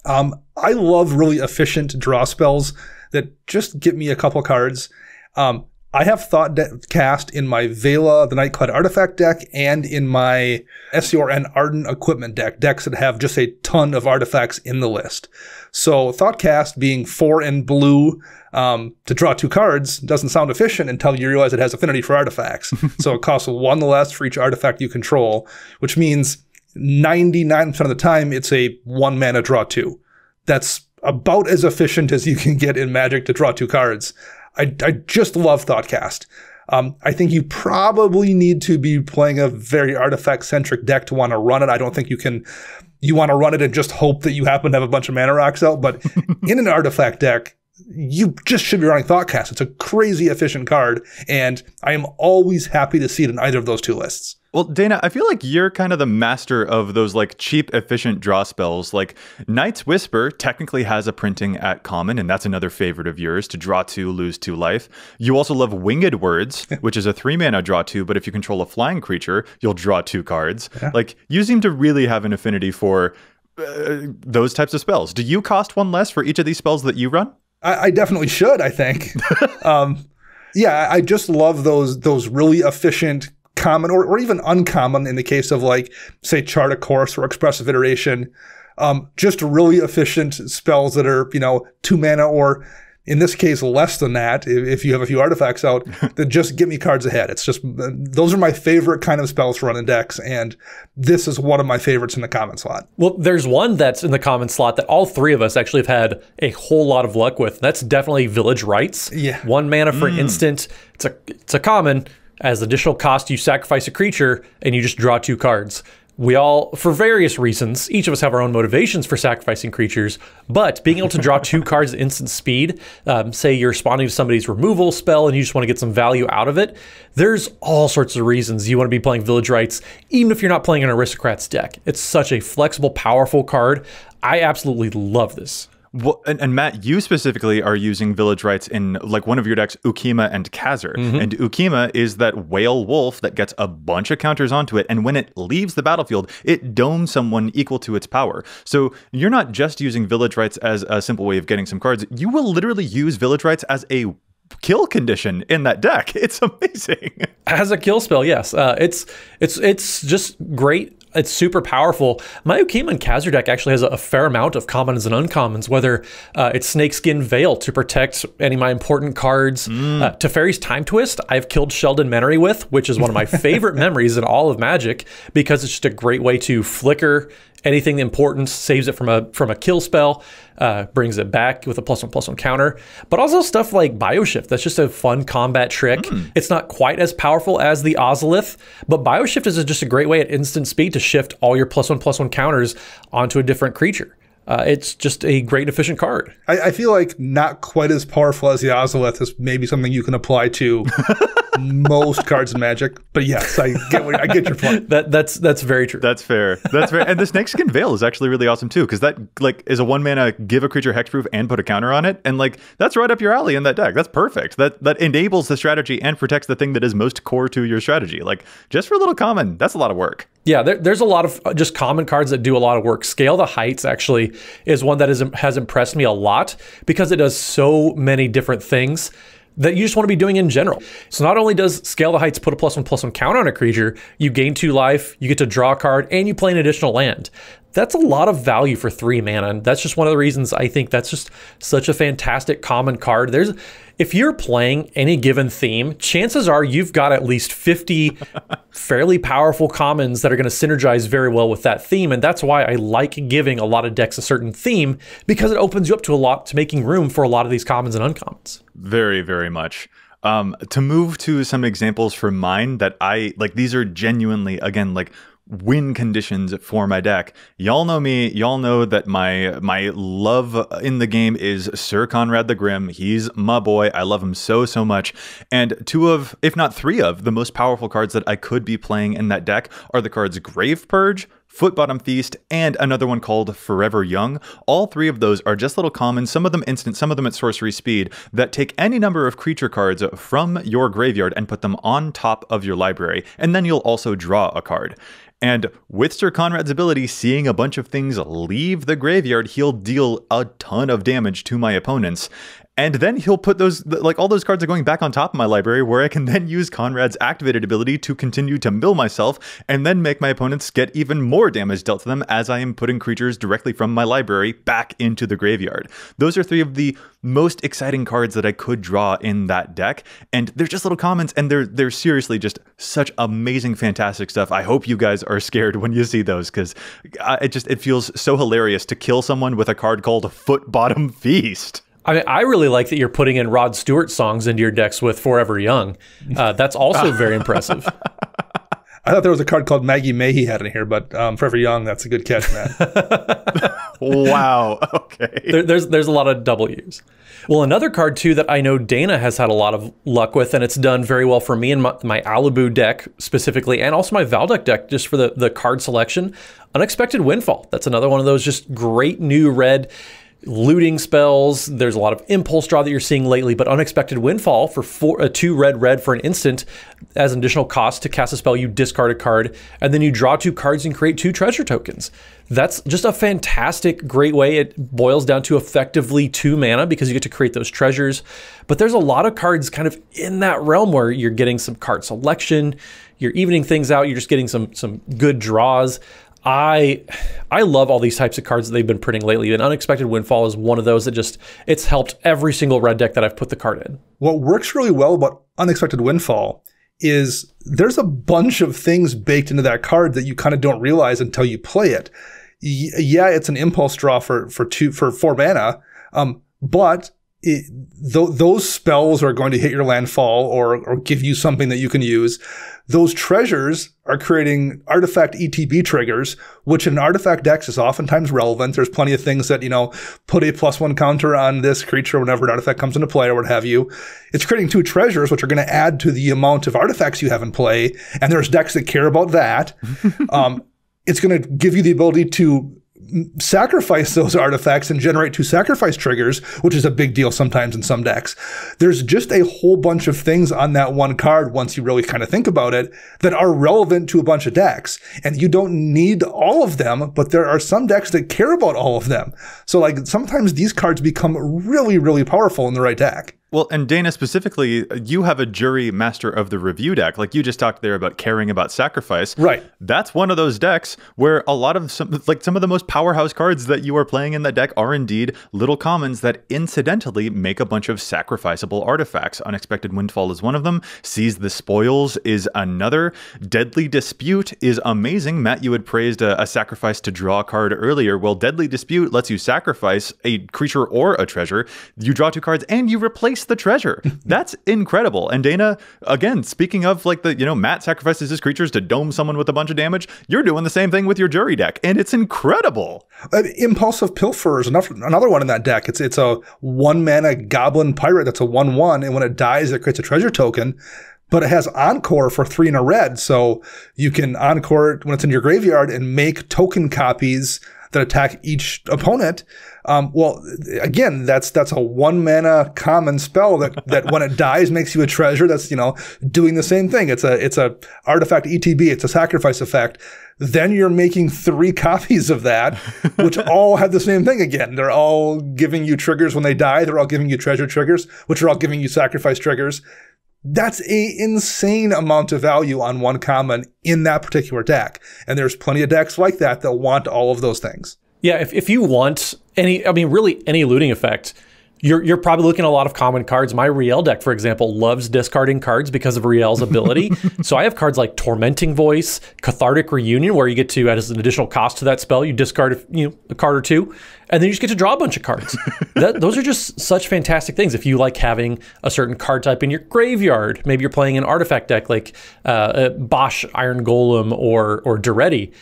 Um, I love really efficient draw spells that just give me a couple cards. Um, I have Thought de- Cast in my Vela, the Nightclad Artifact deck, and in my SCRN Ardent Equipment deck, decks that have just a ton of artifacts in the list. So Thoughtcast being four and blue um, to draw two cards doesn't sound efficient until you realize it has affinity for artifacts. so it costs one less for each artifact you control, which means 99% of the time it's a one mana draw two. That's about as efficient as you can get in Magic to draw two cards. I, I just love Thoughtcast. Um, I think you probably need to be playing a very artifact centric deck to want to run it. I don't think you can, you want to run it and just hope that you happen to have a bunch of mana rocks out. But in an artifact deck, you just should be running Thoughtcast. It's a crazy efficient card, and I am always happy to see it in either of those two lists. Well, Dana, I feel like you're kind of the master of those like cheap, efficient draw spells. Like Night's Whisper technically has a printing at common, and that's another favorite of yours to draw two, lose two life. You also love Winged Words, which is a three mana draw two, but if you control a flying creature, you'll draw two cards. Yeah. Like you seem to really have an affinity for uh, those types of spells. Do you cost one less for each of these spells that you run? I, I definitely should. I think. um, yeah, I just love those those really efficient common or, or even uncommon in the case of like say chart a course or expressive iteration um, just really efficient spells that are you know two mana or in this case less than that if you have a few artifacts out that just get me cards ahead. It's just those are my favorite kind of spells to run in decks and this is one of my favorites in the common slot. Well there's one that's in the common slot that all three of us actually have had a whole lot of luck with. That's definitely village rites. Yeah. One mana for mm. instant. It's a it's a common as additional cost you sacrifice a creature and you just draw two cards we all, for various reasons, each of us have our own motivations for sacrificing creatures, but being able to draw two cards at instant speed, um, say you're responding to somebody's removal spell and you just want to get some value out of it, there's all sorts of reasons you want to be playing Village Rites, even if you're not playing an Aristocrats deck. It's such a flexible, powerful card. I absolutely love this. Well, and, and, Matt, you specifically are using village rites in like one of your decks, Ukkima and Cazur. Mm-hmm. And Ukkima is that whale wolf that gets a bunch of counters onto it. And when it leaves the battlefield, it domes someone equal to its power. So you're not just using village rites as a simple way of getting some cards. You will literally use village rites as a kill condition in that deck. It's amazing. As a kill spell, yes. Uh, it's it's it's just great it's super powerful. My Ukkima and deck actually has a, a, fair amount of commons and uncommons, whether uh, it's Snakeskin Veil to protect any of my important cards. Mm. Uh, Teferi's Time Twist, I've killed Sheldon Menery with, which is one of my favorite memories in all of Magic because it's just a great way to flicker anything important, saves it from a from a kill spell, uh, brings it back with a plus one plus one counter. But also stuff like Bioshift, that's just a fun combat trick. Mm. It's not quite as powerful as the Ozolith, but Bioshift is just a great way at instant speed to shift all your plus one plus one counters onto a different creature. Uh, it's just a great efficient card. I, I, feel like not quite as powerful as the Ozolith is maybe something you can apply to most cards in Magic. But yes, I get what, I get your point. That that's that's very true. That's fair. That's fair. and the Snakeskin Veil is actually really awesome too, because that like is a one mana give a creature hexproof and put a counter on it, and like that's right up your alley in that deck. That's perfect. That that enables the strategy and protects the thing that is most core to your strategy. Like just for a little common, that's a lot of work. Yeah, there, there's a lot of uh, just common cards that do a lot of work. Scale the Heights actually is one that is, has impressed me a lot because it does so many different things that you just want to be doing in general. So not only does Scale the Heights put a plus one plus one count on a creature, you gain two life, you get to draw a card, and you play an additional land. That's a lot of value for three mana. And that's just one of the reasons I think that's just such a fantastic common card. There's if you're playing any given theme, chances are you've got at least 50 fairly powerful commons that are going to synergize very well with that theme. And that's why I like giving a lot of decks a certain theme because it opens you up to a lot to making room for a lot of these commons and uncommons. Very, very much. Um, to move to some examples from mine that I like, these are genuinely, again, like win conditions for my deck. Y'all know me. Y'all know that my my love in the game is Syr Konrad the Grim. He's my boy. I love him so so much. And two of, if not three of, the most powerful cards that I could be playing in that deck are the cards Grave Purge, Footbottom Feast, and another one called Forever Young. All three of those are just little commons, some of them instant, some of them at sorcery speed, that take any number of creature cards from your graveyard and put them on top of your library, and then you'll also draw a card. And with Syr Konrad's ability, seeing a bunch of things leave the graveyard, he'll deal a ton of damage to my opponents. And then he'll put those, like all those cards are going back on top of my library where I can then use Konrad's activated ability to continue to mill myself and then make my opponents get even more damage dealt to them as I am putting creatures directly from my library back into the graveyard. Those are three of the most exciting cards that I could draw in that deck. And they're just little comments and they're, they're seriously just such amazing, fantastic stuff. I hope you guys are scared when you see those because uh, it just, it feels so hilarious to kill someone with a card called Footbottom Feast. I mean, I really like that you're putting in Rod Stewart songs into your decks with Forever Young. Uh, that's also very impressive. I thought there was a card called Maggie May he had in here, but um, Forever Young, that's a good catch, man. wow. Okay. There, there's there's a lot of W's. Well, another card too that I know Dana has had a lot of luck with, and it's done very well for me in my, my Alibou deck specifically, and also my Valduk deck, just for the the card selection. Unexpected Windfall. That's another one of those just great new red looting spells. There's a lot of impulse draw that you're seeing lately, but unexpected windfall for four, uh, two red red for an instant as an additional cost to cast a spell. You discard a card, and then you draw two cards and create two treasure tokens. That's just a fantastic, great way. It boils down to effectively two mana because you get to create those treasures. But there's a lot of cards kind of in that realm where you're getting some card selection, you're evening things out, you're just getting some some good draws. I I love all these types of cards that they've been printing lately, and Unexpected Windfall is one of those that just it's helped every single red deck that I've put the card in. What works really well about Unexpected Windfall is there's a bunch of things baked into that card that you kind of don't realize until you play it. Y- yeah, it's an impulse draw for for two for four mana, um, but it, th- those spells are going to hit your landfall or, or give you something that you can use. Those treasures are creating artifact ETB triggers, which in artifact decks is oftentimes relevant. There's plenty of things that, you know, put a plus one counter on this creature whenever an artifact comes into play or what have you. It's creating two treasures, which are going to add to the amount of artifacts you have in play. And there's decks that care about that. um, it's going to give you the ability to sacrifice those artifacts and generate two sacrifice triggers, which is a big deal sometimes in some decks. There's just a whole bunch of things on that one card once you really kind of think about it that are relevant to a bunch of decks. And you don't need all of them, but there are some decks that care about all of them. So like sometimes these cards become really, really powerful in the right deck. Well, and Dana specifically, you have a Juri master of the Revue deck. Like you just talked there about caring about sacrifice. Right. That's one of those decks where a lot of some like some of the most powerhouse cards that you are playing in that deck are indeed little commons that incidentally make a bunch of sacrificable artifacts. Unexpected Windfall is one of them. Seize the Spoils is another. Deadly Dispute is amazing. Matt, you had praised a, a sacrifice to draw a card earlier. Well, Deadly Dispute lets you sacrifice a creature or a treasure. You draw two cards and you replace the treasure. That's incredible. And Dana, again, speaking of like the, you know, Matt sacrifices his creatures to dome someone with a bunch of damage. You're doing the same thing with your Juri deck, and it's incredible. Uh, Impulsive Pilfer is another one in that deck. It's it's a one mana goblin pirate that's a one one, and when it dies, it creates a treasure token. But it has encore for three in a red, so you can encore it when it's in your graveyard and make token copies that attack each opponent. Um, well, again, that's that's a one mana common spell that that when it dies makes you a treasure. That's you know doing the same thing. It's a it's a artifact ETB. It's a sacrifice effect. Then you're making three copies of that, which all have the same thing again. They're all giving you triggers when they die. They're all giving you treasure triggers, which are all giving you sacrifice triggers. That's a insane amount of value on one common in that particular deck. And there's plenty of decks like that that want all of those things. Yeah, if, if you want any, I mean, really any looting effect, you're, you're probably looking at a lot of common cards. My Rielle deck, for example, loves discarding cards because of Rielle's ability. so I have cards like Tormenting Voice, Cathartic Reunion, where you get to, as an additional cost to that spell, you discard you know, a card or two, and then you just get to draw a bunch of cards. that, those are just such fantastic things. If you like having a certain card type in your graveyard, maybe you're playing an artifact deck like uh, Bosch Iron Golem or, or Daretti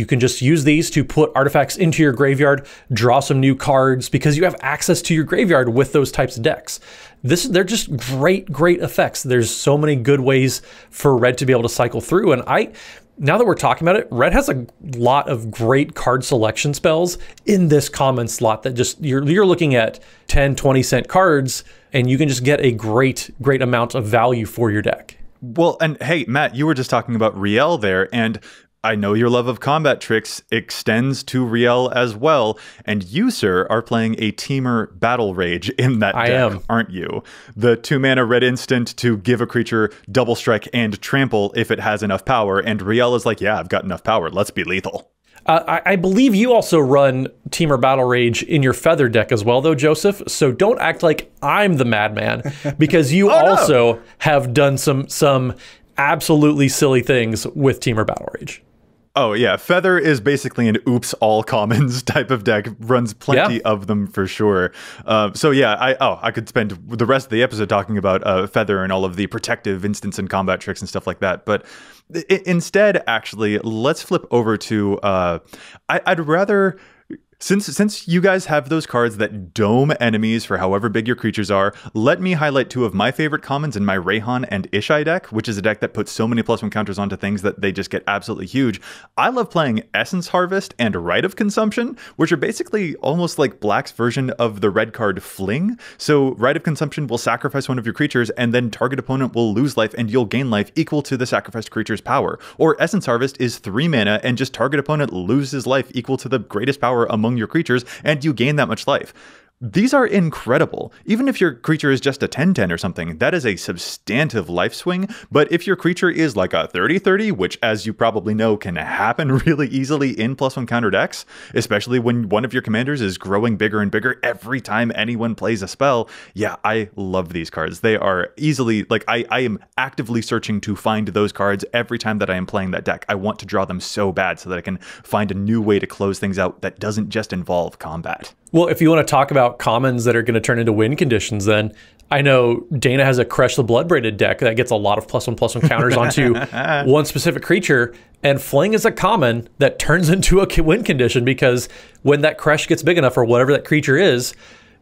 you can just use these to put artifacts into your graveyard, draw some new cards because you have access to your graveyard with those types of decks. This they're just great, great effects. There's so many good ways for red to be able to cycle through. And I now that we're talking about it, red has a lot of great card selection spells in this common slot that just you're you're looking at 10, 20 cent cards and you can just get a great, great amount of value for your deck. Well, and hey, Matt, you were just talking about Rielle there, and I know your love of combat tricks extends to Rielle as well, and you, sir, are playing a Temur Battle Rage in that I deck, am. aren't you? The two mana red instant to give a creature double strike and trample if it has enough power, and Rielle is like, yeah, I've got enough power, let's be lethal. Uh, I, I, believe you also run Temur Battle Rage in your Feather deck as well, though, Joseph. So don't act like I'm the madman, because you oh, also no. have done some some absolutely silly things with Temur Battle Rage. Oh yeah, Feather is basically an oops all commons type of deck. Runs plenty Yeah. of them for sure. Uh, so yeah, I oh I could spend the rest of the episode talking about uh, Feather and all of the protective instance and combat tricks and stuff like that. But i- instead, actually, let's flip over to. Uh, I, I'd rather. Since since you guys have those cards that dome enemies for however big your creatures are, let me highlight two of my favorite commons in my Reyhan and Ishai deck, which is a deck that puts so many plus one counters onto things that they just get absolutely huge. I love playing Essence Harvest and Rite of Consumption, which are basically almost like Black's version of the red card Fling. So Rite of Consumption will sacrifice one of your creatures, and then target opponent will lose life, and you'll gain life equal to the sacrificed creature's power. Or Essence Harvest is three mana, and just target opponent loses life equal to the greatest power among your creatures, and you gain that much life. These are incredible. Even if your creature is just a 10 10 or something, that is a substantive life swing. But if your creature is like a 30 30, which, as you probably know, can happen really easily in plus one counter decks, especially when one of your commanders is growing bigger and bigger every time anyone plays a spell, yeah, I love these cards. They are easily, like, I, I am actively searching to find those cards every time that I am playing that deck. I want to draw them so bad so that I can find a new way to close things out that doesn't just involve combat. Well, if you want to talk about commons that are going to turn into win conditions, then I know Dana has a Kresh the Bloodbraided deck that gets a lot of plus one plus one counters onto one specific creature, and Fling is a common that turns into a win condition because when that Kresh gets big enough or whatever that creature is,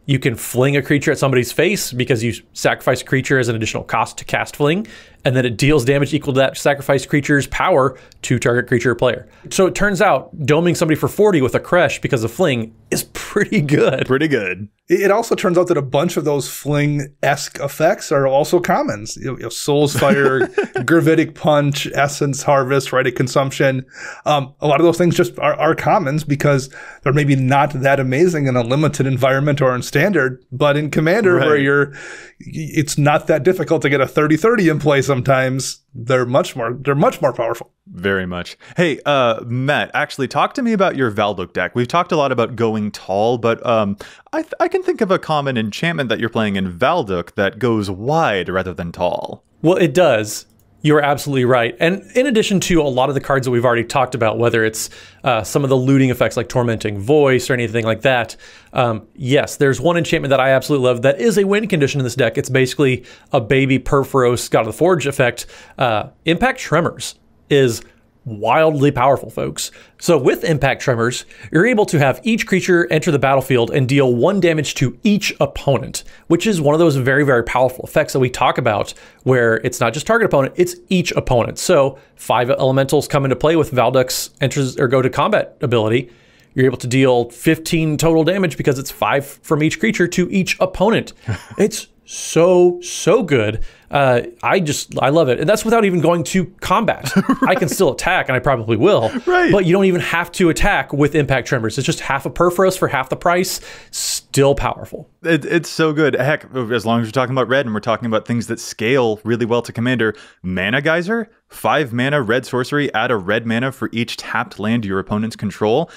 you can fling a creature at somebody's face because you sacrifice a creature as an additional cost to cast fling, and then it deals damage equal to that sacrificed creature's power to target creature or player. So it turns out doming somebody for 40 with a Kresh because of fling is pretty good. Pretty good. It it also turns out that a bunch of those fling esque effects are also commons. You know, Soul's Fire, Gravitic Punch, Essence Harvest, Rite of Consumption. Um, a lot of those things just are, are commons because they're maybe not that amazing in a limited environment or in standard, but in Commander, where you're, it's not that difficult to get a 30 30 in play sometimes. They're much more, they're much more powerful. Very much. Hey, uh, Matt, actually, talk to me about your Valduk deck. We've talked a lot about going tall, but um, I, th- I can think of a common enchantment that you're playing in Valduk that goes wide rather than tall. Well, it does. You're absolutely right. And in addition to a lot of the cards that we've already talked about, whether it's uh, some of the looting effects like Tormenting Voice or anything like that, um, yes, there's one enchantment that I absolutely love that is a win condition in this deck. It's basically a baby Purphoros God of the Forge effect. Uh, Impact Tremors is wildly powerful, folks. So with Impact Tremors, you're able to have each creature enter the battlefield and deal one damage to each opponent, which is one of those very, very powerful effects that we talk about where it's not just target opponent, it's each opponent. So five elementals come into play with Valduk's enters or go to combat ability. You're able to deal 15 total damage because it's five from each creature to each opponent. it's so so good. Uh, I just I love it, and that's without even going to combat. I can still attack, and I probably will. Right. But you don't even have to attack with impact tremors. It's just half a Purphoros for half the price. Still powerful. It, it's so good. Heck, as long as we're talking about red and we're talking about things that scale really well to commander, Mana Geyser, five mana red sorcery, add a red mana for each tapped land your opponents control.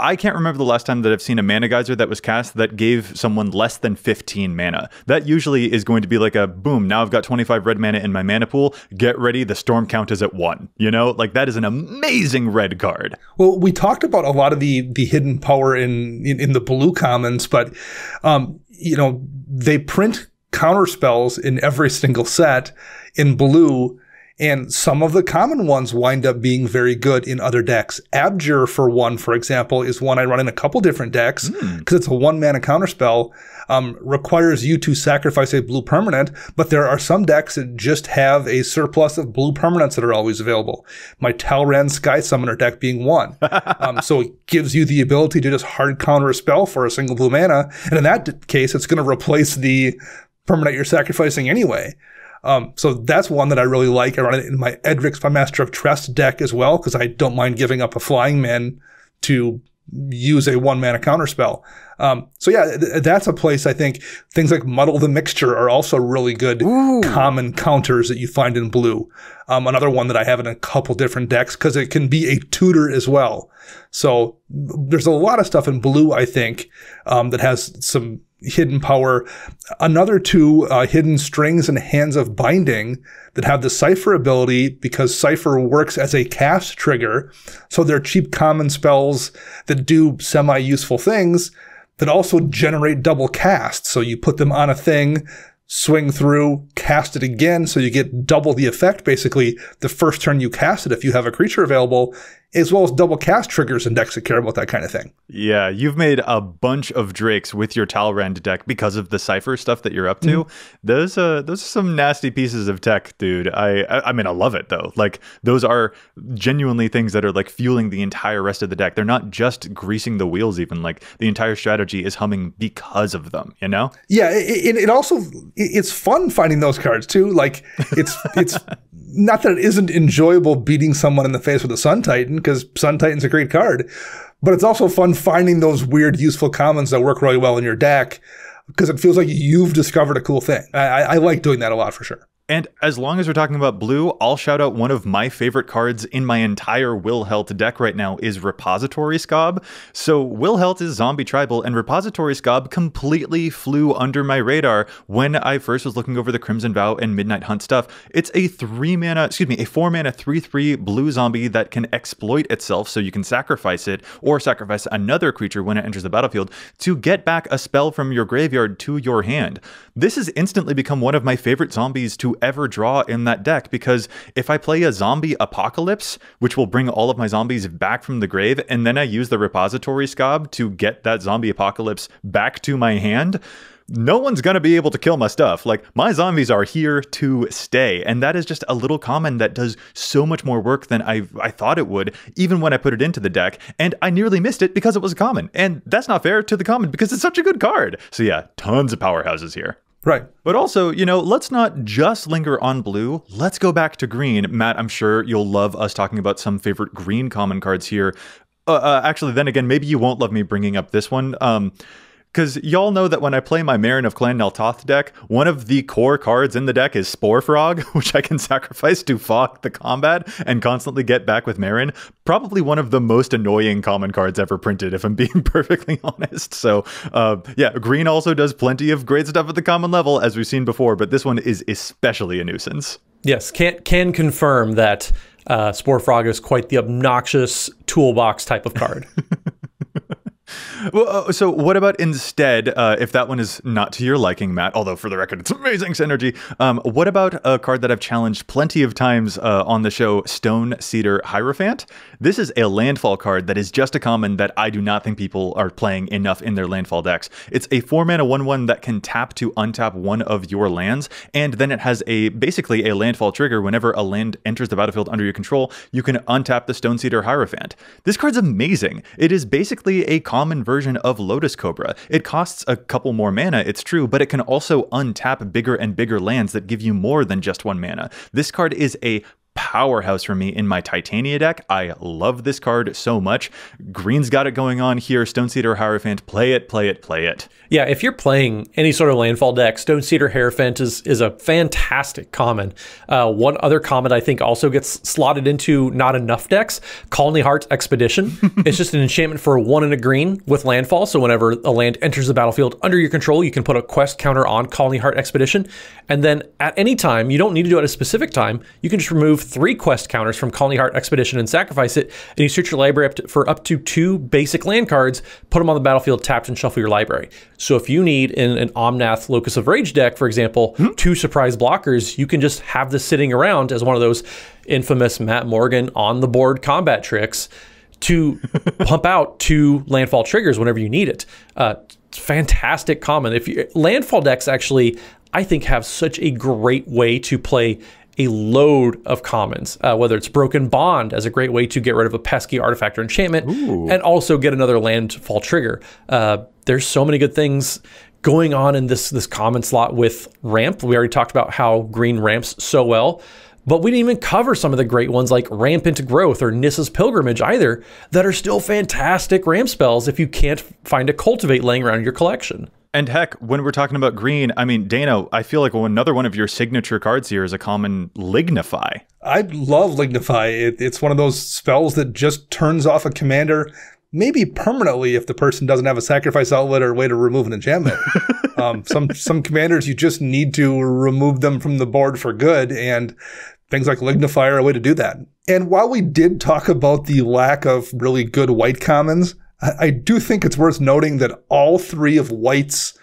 I can't remember the last time that I've seen a mana geyser that was cast that gave someone less than 15 mana. That usually is going to be like a boom, now I've got 25 red mana in my mana pool. Get ready, the storm count is at one. You know, like that is an amazing red card. Well, we talked about a lot of the the hidden power in in, in the blue commons, but um, you know, they print counter spells in every single set in blue and some of the common ones wind up being very good in other decks. Abjure, for one, for example, is one I run in a couple different decks because mm. it's a one mana counterspell. Um, requires you to sacrifice a blue permanent, but there are some decks that just have a surplus of blue permanents that are always available. My Talrand Sky Summoner deck being one. um, so it gives you the ability to just hard counter a spell for a single blue mana. And in that case, it's going to replace the permanent you're sacrificing anyway. Um, so that's one that I really like. I run it in my Edric Master of Trest deck as well, because I don't mind giving up a flying man to use a one mana counter spell. Um, so yeah, th- that's a place I think things like Muddle the Mixture are also really good Ooh. common counters that you find in blue. Um, another one that I have in a couple different decks because it can be a tutor as well. So there's a lot of stuff in blue, I think, um, that has some hidden power. Another two uh, hidden strings and hands of binding that have the cipher ability because cipher works as a cast trigger. So they're cheap common spells that do semi useful things that also generate double cast. So you put them on a thing, swing through, cast it again, so you get double the effect basically the first turn you cast it if you have a creature available, as well as double cast triggers and decks that care about that kind of thing. Yeah, you've made a bunch of drakes with your Talrand deck because of the cipher stuff that you're up to. Mm-hmm. Those uh those are some nasty pieces of tech, dude. I, I I mean I love it though. Like those are genuinely things that are like fueling the entire rest of the deck. They're not just greasing the wheels even. Like the entire strategy is humming because of them, you know? Yeah, it, it also it's fun finding those cards too. Like it's it's not that it isn't enjoyable beating someone in the face with a Sun Titan, because Sun Titan's a great card, but it's also fun finding those weird, useful commons that work really well in your deck because it feels like you've discovered a cool thing. I, I like doing that a lot for sure. And as long as we're talking about blue, I'll shout out one of my favorite cards in my entire Will Wilhelt deck right now is Repository Skaab. So Wilhelt is zombie tribal, and Repository Skaab completely flew under my radar when I first was looking over the Crimson Vow and Midnight Hunt stuff. It's a three mana, excuse me, a four mana three three blue zombie that can exploit itself, so you can sacrifice it or sacrifice another creature when it enters the battlefield to get back a spell from your graveyard to your hand. This has instantly become one of my favorite zombies to ever draw in that deck because if I play a zombie apocalypse, which will bring all of my zombies back from the grave, and then I use the repository Skaab to get that zombie apocalypse back to my hand, no one's going to be able to kill my stuff. Like, my zombies are here to stay. And that is just a little common that does so much more work than I, I thought it would, even when I put it into the deck. And I nearly missed it because it was a common. And that's not fair to the common because it's such a good card. So, yeah, tons of powerhouses here. Right. But also, you know, let's not just linger on blue. Let's go back to green. Matt, I'm sure you'll love us talking about some favorite green common cards here. Uh, uh, actually, then again, maybe you won't love me bringing up this one. Um, because y'all know that when I play my Meren of Clan Nel Toth deck, one of the core cards in the deck is Spore Frog, which I can sacrifice to fog the combat and constantly get back with Meren. Probably one of the most annoying common cards ever printed, if I'm being perfectly honest. So, uh, yeah, green also does plenty of great stuff at the common level, as we've seen before, but this one is especially a nuisance. Yes, can can confirm that uh, Spore Frog is quite the obnoxious toolbox type of card. well, uh, so what about instead, uh, if that one is not to your liking, Matt, although for the record it's amazing synergy, um, what about a card that I've challenged plenty of times uh, on the show, Stone-Seeder Hierophant? This is a landfall card that is just a common that I do not think people are playing enough in their landfall decks. It's a 4 mana 1 1 that can tap to untap one of your lands, and then it has a basically a landfall trigger. Whenever a land enters the battlefield under your control, you can untap the Stone-Seeder Hierophant. This card's amazing. It is basically a common version of Lotus Cobra. It costs a couple more mana, it's true, but it can also untap bigger and bigger lands that give you more than just one mana. This card is a powerhouse for me in my Titania deck. I love this card so much. Green's got it going on here. Stoneseeder Hierophant, play it, play it, play it. Yeah, if you're playing any sort of landfall deck, Stoneseeder Hierophant is, is a fantastic common. Uh, one other common I think also gets slotted into not enough decks, Khalni Heart Expedition. it's just an enchantment for one and a green with landfall. So whenever a land enters the battlefield under your control, you can put a quest counter on Khalni Heart Expedition. And then at any time, you don't need to do it at a specific time, you can just remove three quest counters from Khalni Heart Expedition and sacrifice it. And you search your library up to, for up to two basic land cards, put them on the battlefield tapped and shuffle your library. So if you need in an Omnath Locus of Rage deck, for example, hmm? two surprise blockers, you can just have this sitting around as one of those infamous Matt Morgan on the board combat tricks to pump out two landfall triggers whenever you need it. Uh, fantastic common. If you, landfall decks actually, I think, have such a great way to play a load of commons, uh, whether it's Broken Bond as a great way to get rid of a pesky artifact or enchantment, Ooh. and also get another landfall trigger. Uh, there's so many good things going on in this this common slot with ramp. We already talked about how green ramps so well. But we didn't even cover some of the great ones like Rampant Growth or Nissa's Pilgrimage either, that are still fantastic ramp spells if you can't find a Cultivate laying around your collection. And heck, when we're talking about green, I mean, Dana, I feel like another one of your signature cards here is a common Lignify. I love Lignify. It, it's one of those spells that just turns off a commander, maybe permanently if the person doesn't have a sacrifice outlet or a way to remove an enchantment. um, some some commanders you just need to remove them from the board for good, and things like Lignify are a way to do that. And while we did talk about the lack of really good white commons, I do think it's worth noting that all three of White's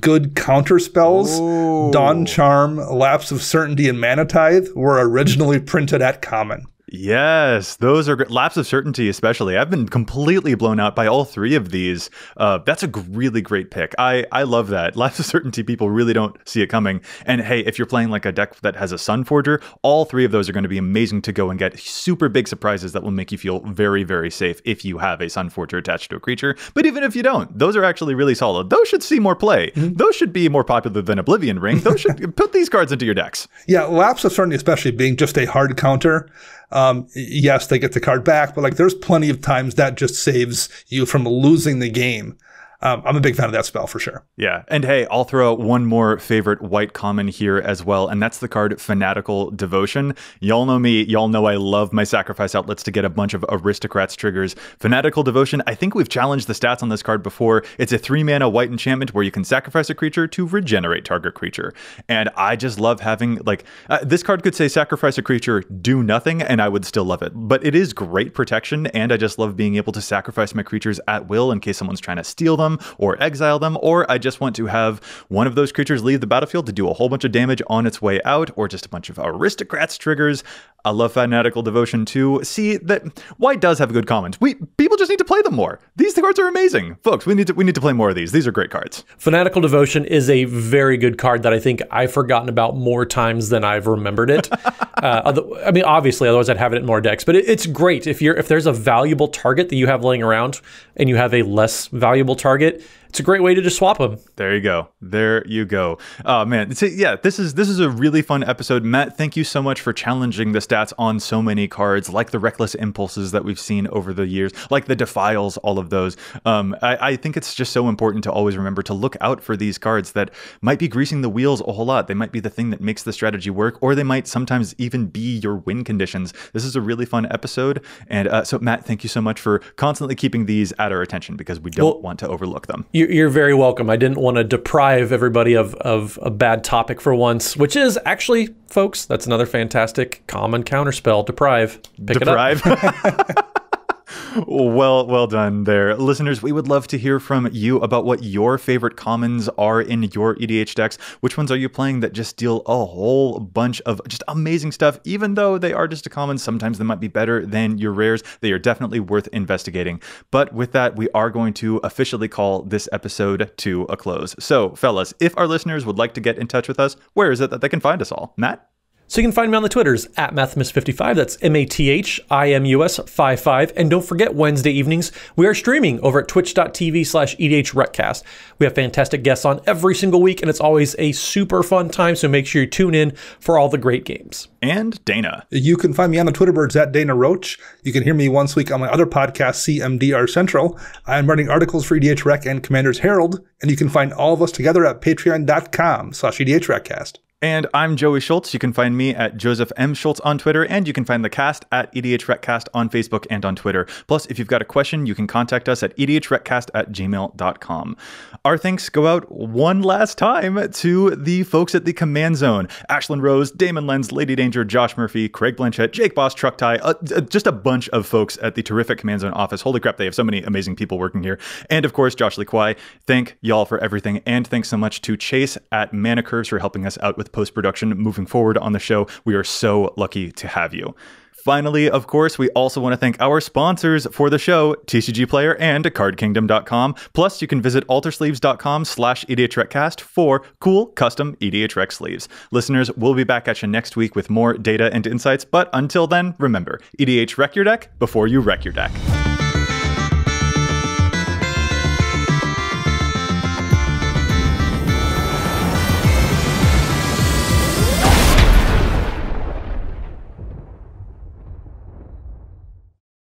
good counter spells, Ooh. Dawn Charm, Lapse of Certainty, and Mana Tithe, were originally printed at common. Yes, those are great. Lapse of Certainty, especially. I've been completely blown out by all three of these. Uh, that's a really great pick. I, I love that. Lapse of Certainty, people really don't see it coming. And hey, if you're playing like a deck that has a Sunforger, all three of those are going to be amazing to go and get super big surprises that will make you feel very, very safe if you have a Sunforger attached to a creature. But even if you don't, those are actually really solid. Those should see more play. Mm-hmm. Those should be more popular than Oblivion Ring. Those should put these cards into your decks. Yeah, Lapse of Certainty, especially being just a hard counter um, yes, they get the card back, but like there's plenty of times that just saves you from losing the game um, I'm a big fan of that spell for sure. Yeah. And hey, I'll throw out one more favorite white common here as well, and that's the card Fanatical Devotion. Y'all know me. Y'all know I love my sacrifice outlets to get a bunch of aristocrats triggers. Fanatical Devotion, I think we've challenged the stats on this card before. It's a three mana white enchantment where you can sacrifice a creature to regenerate target creature. And I just love having, like, uh, this card could say sacrifice a creature, do nothing, and I would still love it. But it is great protection, and I just love being able to sacrifice my creatures at will in case someone's trying to steal them them or exile them, or I just want to have one of those creatures leave the battlefield to do a whole bunch of damage on its way out, or just a bunch of aristocrats triggers. I love Fanatical Devotion too. See that White does have good commons. We people just need to play them more. These cards are amazing, folks. We need to we need to play more of these. These are great cards. Fanatical Devotion is a very good card that I think I've forgotten about more times than I've remembered it. uh, I mean, obviously, otherwise I'd have it in more decks. But it, it's great if you're if there's a valuable target that you have laying around and you have a less valuable target target it's a great way to just swap them. There you go. There you go. Oh man, so, yeah, this is this is a really fun episode. Matt, thank you so much for challenging the stats on so many cards, like the reckless impulses that we've seen over the years, like the defiles, all of those. Um, I, I think it's just so important to always remember to look out for these cards that might be greasing the wheels a whole lot. They might be the thing that makes the strategy work, or they might sometimes even be your win conditions. This is a really fun episode, and uh, so Matt, thank you so much for constantly keeping these at our attention because we don't well, want to overlook them. You're very welcome. I didn't want to deprive everybody of, of a bad topic for once, which is actually, folks, that's another fantastic common counterspell. Deprive. Pick deprive. well, well done there. Listeners, we would love to hear from you about what your favorite commons are in your EDH decks. Which ones are you playing that just deal a whole bunch of just amazing stuff, even though they are just a common? Sometimes they might be better than your rares. They are definitely worth investigating. But with that, we are going to officially call this episode to a close. So, fellas, if our listeners would like to get in touch with us, where is it that they can find us all? Matt? So you can find me on the Twitters at Mathimus55. That's M A T H I M U S 55. And don't forget, Wednesday evenings, we are streaming over at twitch.tv slash EDHRECast. We have fantastic guests on every single week, and it's always a super fun time. So make sure you tune in for all the great games. And Dana. You can find me on the Twitter birds at Dana Roach. You can hear me once a week on my other podcast, CMDR Central. I'm writing articles for EDHREC and Commander's Herald, and you can find all of us together at patreon.com slash EDHRECast. And I'm Joey Schultz. You can find me at Joseph M. Schultz on Twitter, and you can find the cast at EDHRECast on Facebook and on Twitter. Plus, if you've got a question, you can contact us at EDHRECast at gmail.com. Our thanks go out one last time to the folks at the Command Zone Ashlyn Rose, Damon Lenz, Lady Danger, Josh Murphy, Craig Blanchett, Jake Boss, Truck Tie, uh, uh, just a bunch of folks at the terrific Command Zone office. Holy crap, they have so many amazing people working here. And of course, Josh Lee Kwai. Thank y'all for everything. And thanks so much to Chase at Mana Curves for helping us out with post production moving forward on the show. We are so lucky to have you. Finally, of course, we also want to thank our sponsors for the show, TCG Player and CardKingdom.com. Plus, you can visit altersleeves.com slash EDHRECast for cool custom EDHREC sleeves. Listeners, we'll be back at you next week with more data and insights, but until then, remember, EDH wreck your deck before you wreck your deck.